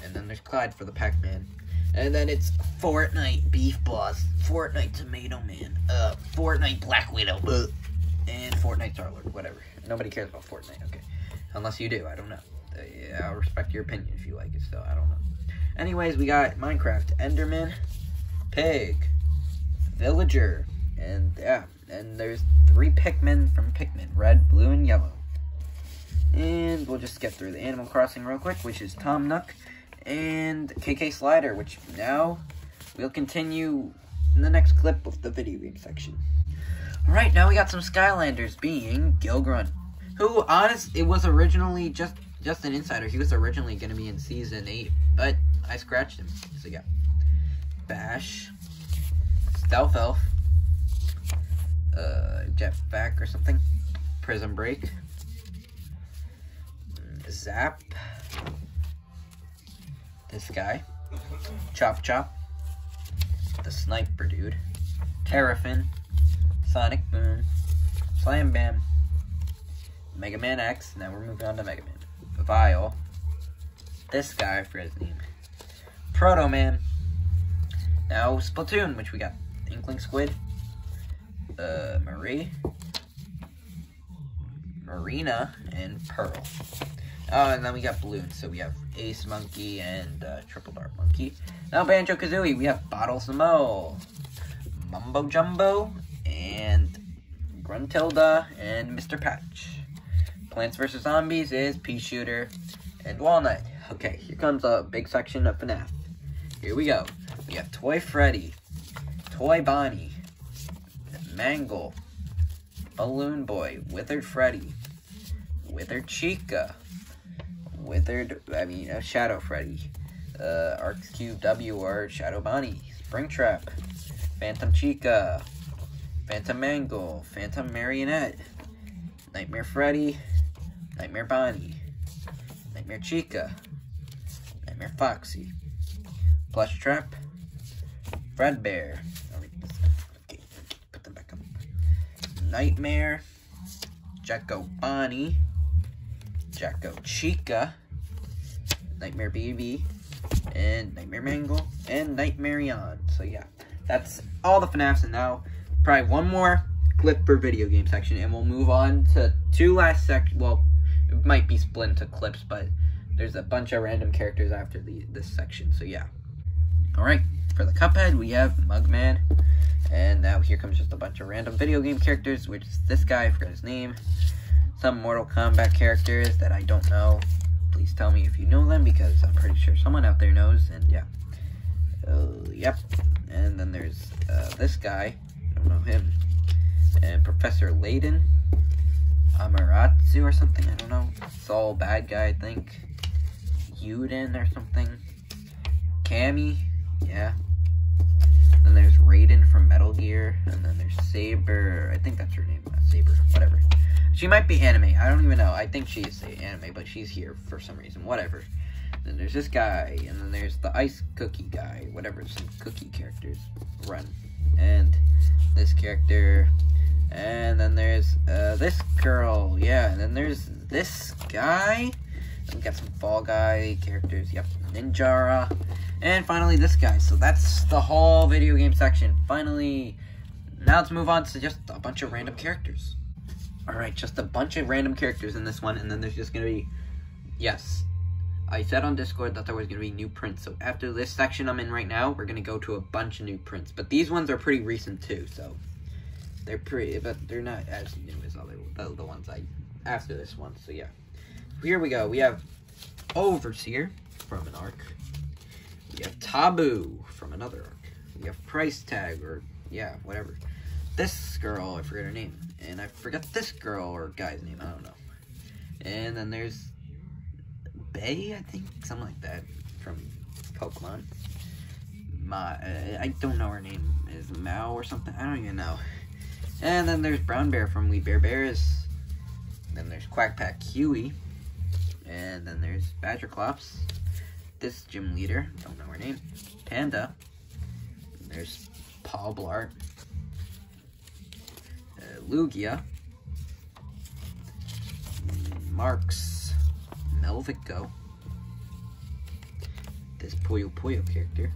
and then there's Clyde for the Pac-Man. And then it's Fortnite Beef Boss, Fortnite Tomato Man, uh, Fortnite Black Widow, and Fortnite Star-Lord, whatever. Nobody cares about Fortnite, okay. Unless you do, I don't know. Uh, yeah, I'll respect your opinion if you like it still, I don't know. Anyways, we got Minecraft, Enderman, Pig, Villager, and yeah, and there's three Pikmin from Pikmin, red, blue, and yellow. And we'll just get through the Animal Crossing real quick, which is Tom Nook and KK Slider, which now we'll continue in the next clip of the video game section. Alright, now we got some Skylanders being Gill Grunt, who, honest, it was originally just just an insider. He was originally going to be in Season 8, but I scratched him. So yeah. Bash, Stealth Elf, uh, Jetpack or something, Prism Break, Zap, this guy, Chop Chop, the Sniper Dude, Terrafin, Sonic Boom, Slam Bam, Mega Man X, now we're moving on to Mega Man, Vile, this guy for his name, Proto Man, now Splatoon, which we got Inkling Squid, uh, Marie, Marina, and Pearl. Oh, and then we got balloons. So we have Ace Monkey and uh, Triple Dart Monkey. Now Banjo Kazooie, we have Bottle Samo, Mumbo Jumbo, and Gruntilda, and Mr. Patch. Plants vs. Zombies is Pea Shooter and Walnut. Okay, here comes a big section of FNAF. Here we go. We have Toy Freddy, Toy Bonnie, Mangle, Balloon Boy, Withered Freddy, Withered Chica, Withered, I mean, uh, Shadow Freddy, uh, Arx Cube WR, Shadow Bonnie, Springtrap, Phantom Chica, Phantom Mangle, Phantom Marionette, Nightmare Freddy, Nightmare Bonnie, Nightmare Chica, Nightmare Foxy, Plush Trap, Fredbear, okay, put them back up, Nightmare, Jacko Bonnie, Jacko Chica, Nightmare Baby, and Nightmare Mangle, and Nightmare Yon. So yeah, that's all the FNAFs, and now probably one more clip for video game section, and we'll move on to two last sec. Well, it might be split into clips, but there's a bunch of random characters after the this section. So yeah. All right, for the Cuphead, we have Mugman, and now here comes just a bunch of random video game characters, which is this guy, I forgot his name some Mortal Kombat characters that I don't know. Please tell me if you know them because I'm pretty sure someone out there knows. And yeah, uh, yep. And then there's uh, this guy. I don't know him. And Professor Layton, Amaterasu or something. I don't know. Sol Badguy. I think. Yuden or something. Cammy. Yeah. Then there's Raiden from Metal Gear. And then there's Saber. I think that's her name. Saber. Whatever. She might be anime. I don't even know. I think she's anime, but she's here for some reason. Whatever. Then there's this guy, and then there's the ice cookie guy. Whatever some cookie characters run. And this character. And then there's uh, this girl. Yeah, and then there's this guy. we got some Fall Guy characters. Yep, Ninjara. And finally this guy. So that's the whole video game section. Finally, now let's move on to just a bunch of random characters. Alright, just a bunch of random characters in this one, and then there's just gonna be, yes, I said on Discord that there was to be new prints. So after this section I'm in right now, we're to go to a bunch of new prints. But these ones are pretty recent too, so they're pretty, but they're not as new as other the, the ones I after this one. So yeah, here we go. We have Overseer from an arc. We have Taboo from another arc. We have Price Tag or yeah, whatever. This girl, I forget her name, and I forgot this girl or guy's name. I don't know. And then there's Bay, I think, something like that, from Pokemon. Ma, uh, I don't know her name. Is Mao or something? I don't even know. And then there's Brown Bear from We Bare Bears. Then there's Quack Pack Huey. And then there's Badgerclops. This gym leader, don't know her name. Panda. And there's Paul Blart. Uh, Lugia. Marks. Melvico. This Puyo Puyo character.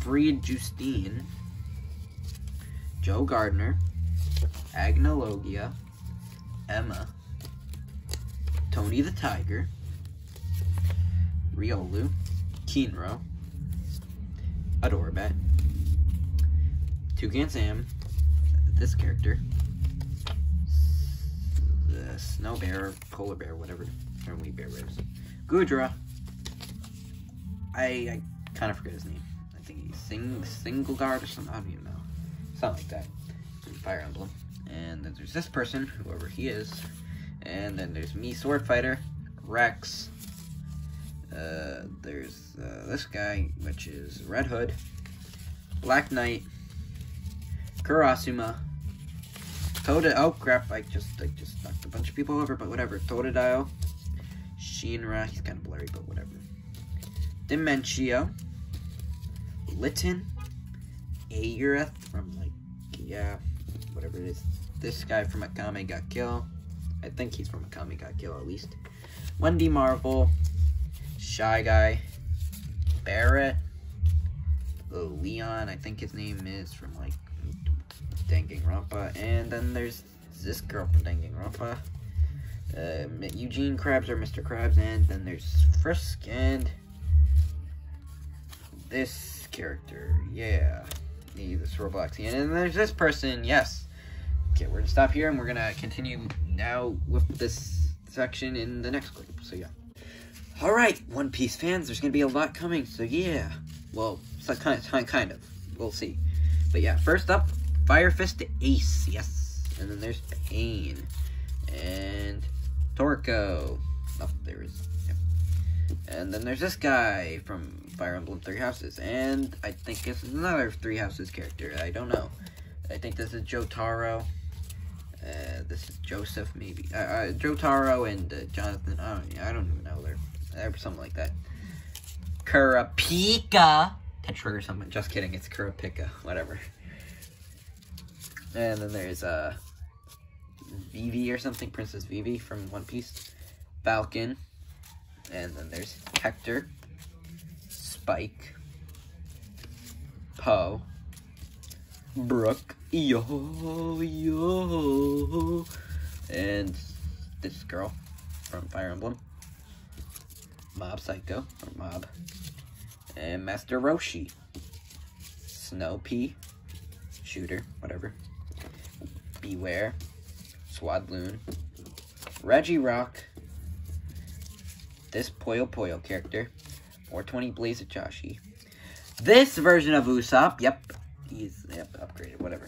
Freed Justine. Joe Gardner. Acnologia. Emma. Tony the Tiger. Riolu. Kinro. Adorabat. Toucan Sam. This character. The Snow Bear, Polar Bear, whatever. Or we Bear Bears. Gudra. I, I kind of forget his name. I think he's Sing Single Guard or something. I don't even know. Something like that. Fire Emblem. And then there's this person, whoever he is. And then there's me, Sword Fighter, Rex. Uh, there's uh, this guy, which is Red Hood, Black Knight, Karasuma, Toda. Oh crap! I just I just knocked a bunch of people over, but whatever. Totodile, Shinra. He's kind of blurry, but whatever. Demencia, Litten, Aerith from like yeah, whatever it is. This guy from Akame got killed. I think he's from Akame got killed at least. Wendy Marvel, Shy Guy, Barrett, Leon, I think his name is from like Danganronpa, and then there's this girl from Danganronpa, uh, Eugene Krabs or Mr. Krabs, and then there's Frisk and this character, yeah, the this Robloxian, and then there's this person, yes. Okay, we're gonna stop here, and we're gonna continue now with this section in the next clip. So yeah. All right, One Piece fans, there's gonna be a lot coming. So yeah, well, so kind of, kind of, we'll see. But yeah, first up, Fire Fist Ace, yes, and then there's Pain and Torko. Oh, there is. And then there's this guy from Fire Emblem Three Houses, and I think it's another Three Houses character. I don't know. I think this is Jotaro. Uh, this is Joseph, maybe. Uh, uh, Jotaro and uh, Jonathan. I don't, I don't even know. They're, they're something like that. Kurapika. That or something. Just kidding. It's Kurapika. Whatever. And then there's uh, Vivi or something. Princess Vivi from One Piece. Falcon. And then there's Hector. Spike. Poe. Brook. Yo, yo. And this girl from Fire Emblem. Mob Psycho, or Mob. And Master Roshi. Snow Pea. Shooter, whatever. Beware. Swadloon. Regirock. This Puyo Puyo character. Or 20 Blaze Joshi. This version of Usopp, yep, he's yep, upgraded, whatever.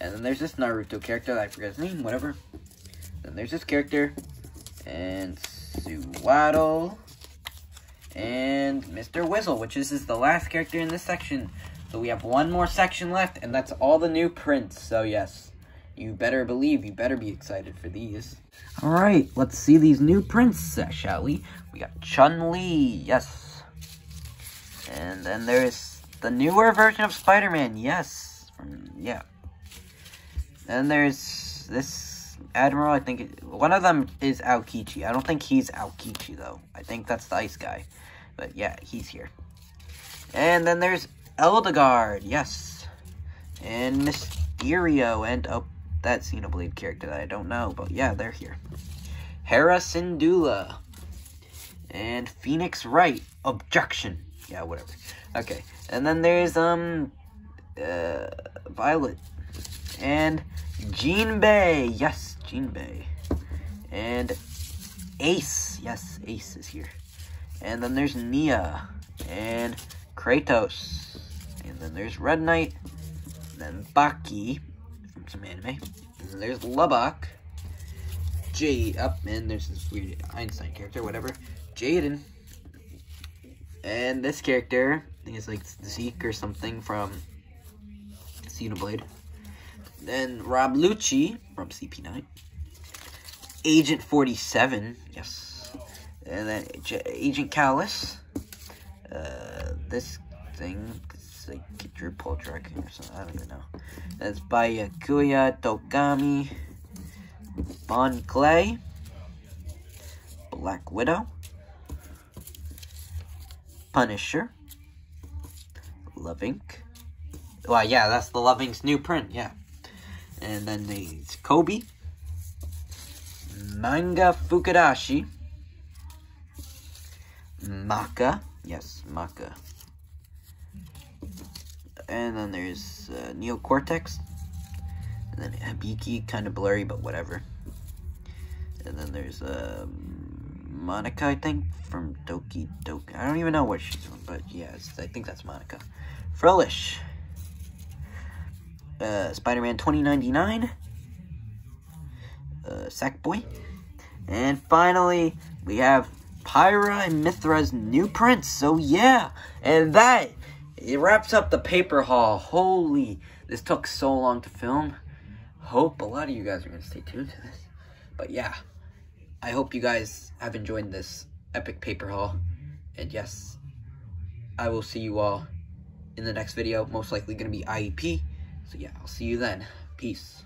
And then there's this Naruto character, I forget his name, whatever. Then there's this character, and Sewaddle, and Mr. Whizzle, which is, is the last character in this section. So we have one more section left, and that's all the new prints. So yes, you better believe, you better be excited for these. Alright, let's see these new prints, uh, shall we? We got Chun-Li, yes. And then there's the newer version of Spider-Man, yes. Yeah. Then there's this Admiral, I think, it, one of them is Aokichi. I don't think he's Aokichi, though. I think that's the ice guy. But yeah, he's here. And then there's Edelgard, yes. And Mysterio, and, oh, that Xenoblade character that I don't know, but yeah, they're here. Hera Syndulla. and Phoenix Wright. Objection. Yeah, whatever. Okay, and then there's um uh, Violet and Jinbe. Yes, Jinbe. And Ace. Yes, Ace is here. And then there's Nia and Kratos. And then there's Red Knight. then Baki from some anime. And then there's Lubbock. Jade up, and there's this weird Einstein character, whatever. Jaden. And this character, I think it's like Zeke or something from Xenoblade. Then Rob Lucci from CP9. Agent 47, yes. And then Agent Kallus. Uh, this thing, it's like Drew Poltrek or something, I don't even know. That's by Kuya Togami. Bon Clay. Black Widow. Punisher. Love Inc. Well, yeah, that's the Love Inc's new print, yeah. And then there's Kobe. Manga Fukudashi. Maka. Yes, Maka. And then there's uh, Neo Cortex. And then Hibiki, kind of blurry, but whatever. And then there's um, Monika, I think, from Doki Doki. I don't even know what she's from, but yeah, I think that's Monika. Frillish. Uh, Spider-Man 2099. Uh, Sackboy. And finally, we have Pyra and Mythra's new prints. So yeah, and that it wraps up the paper haul. Holy, this took so long to film hope a lot of you guys are to stay tuned to this. But yeah, I hope you guys have enjoyed this epic paper haul. And yes, I will see you all in the next video. Most likely to be IEP. So yeah, I'll see you then. Peace.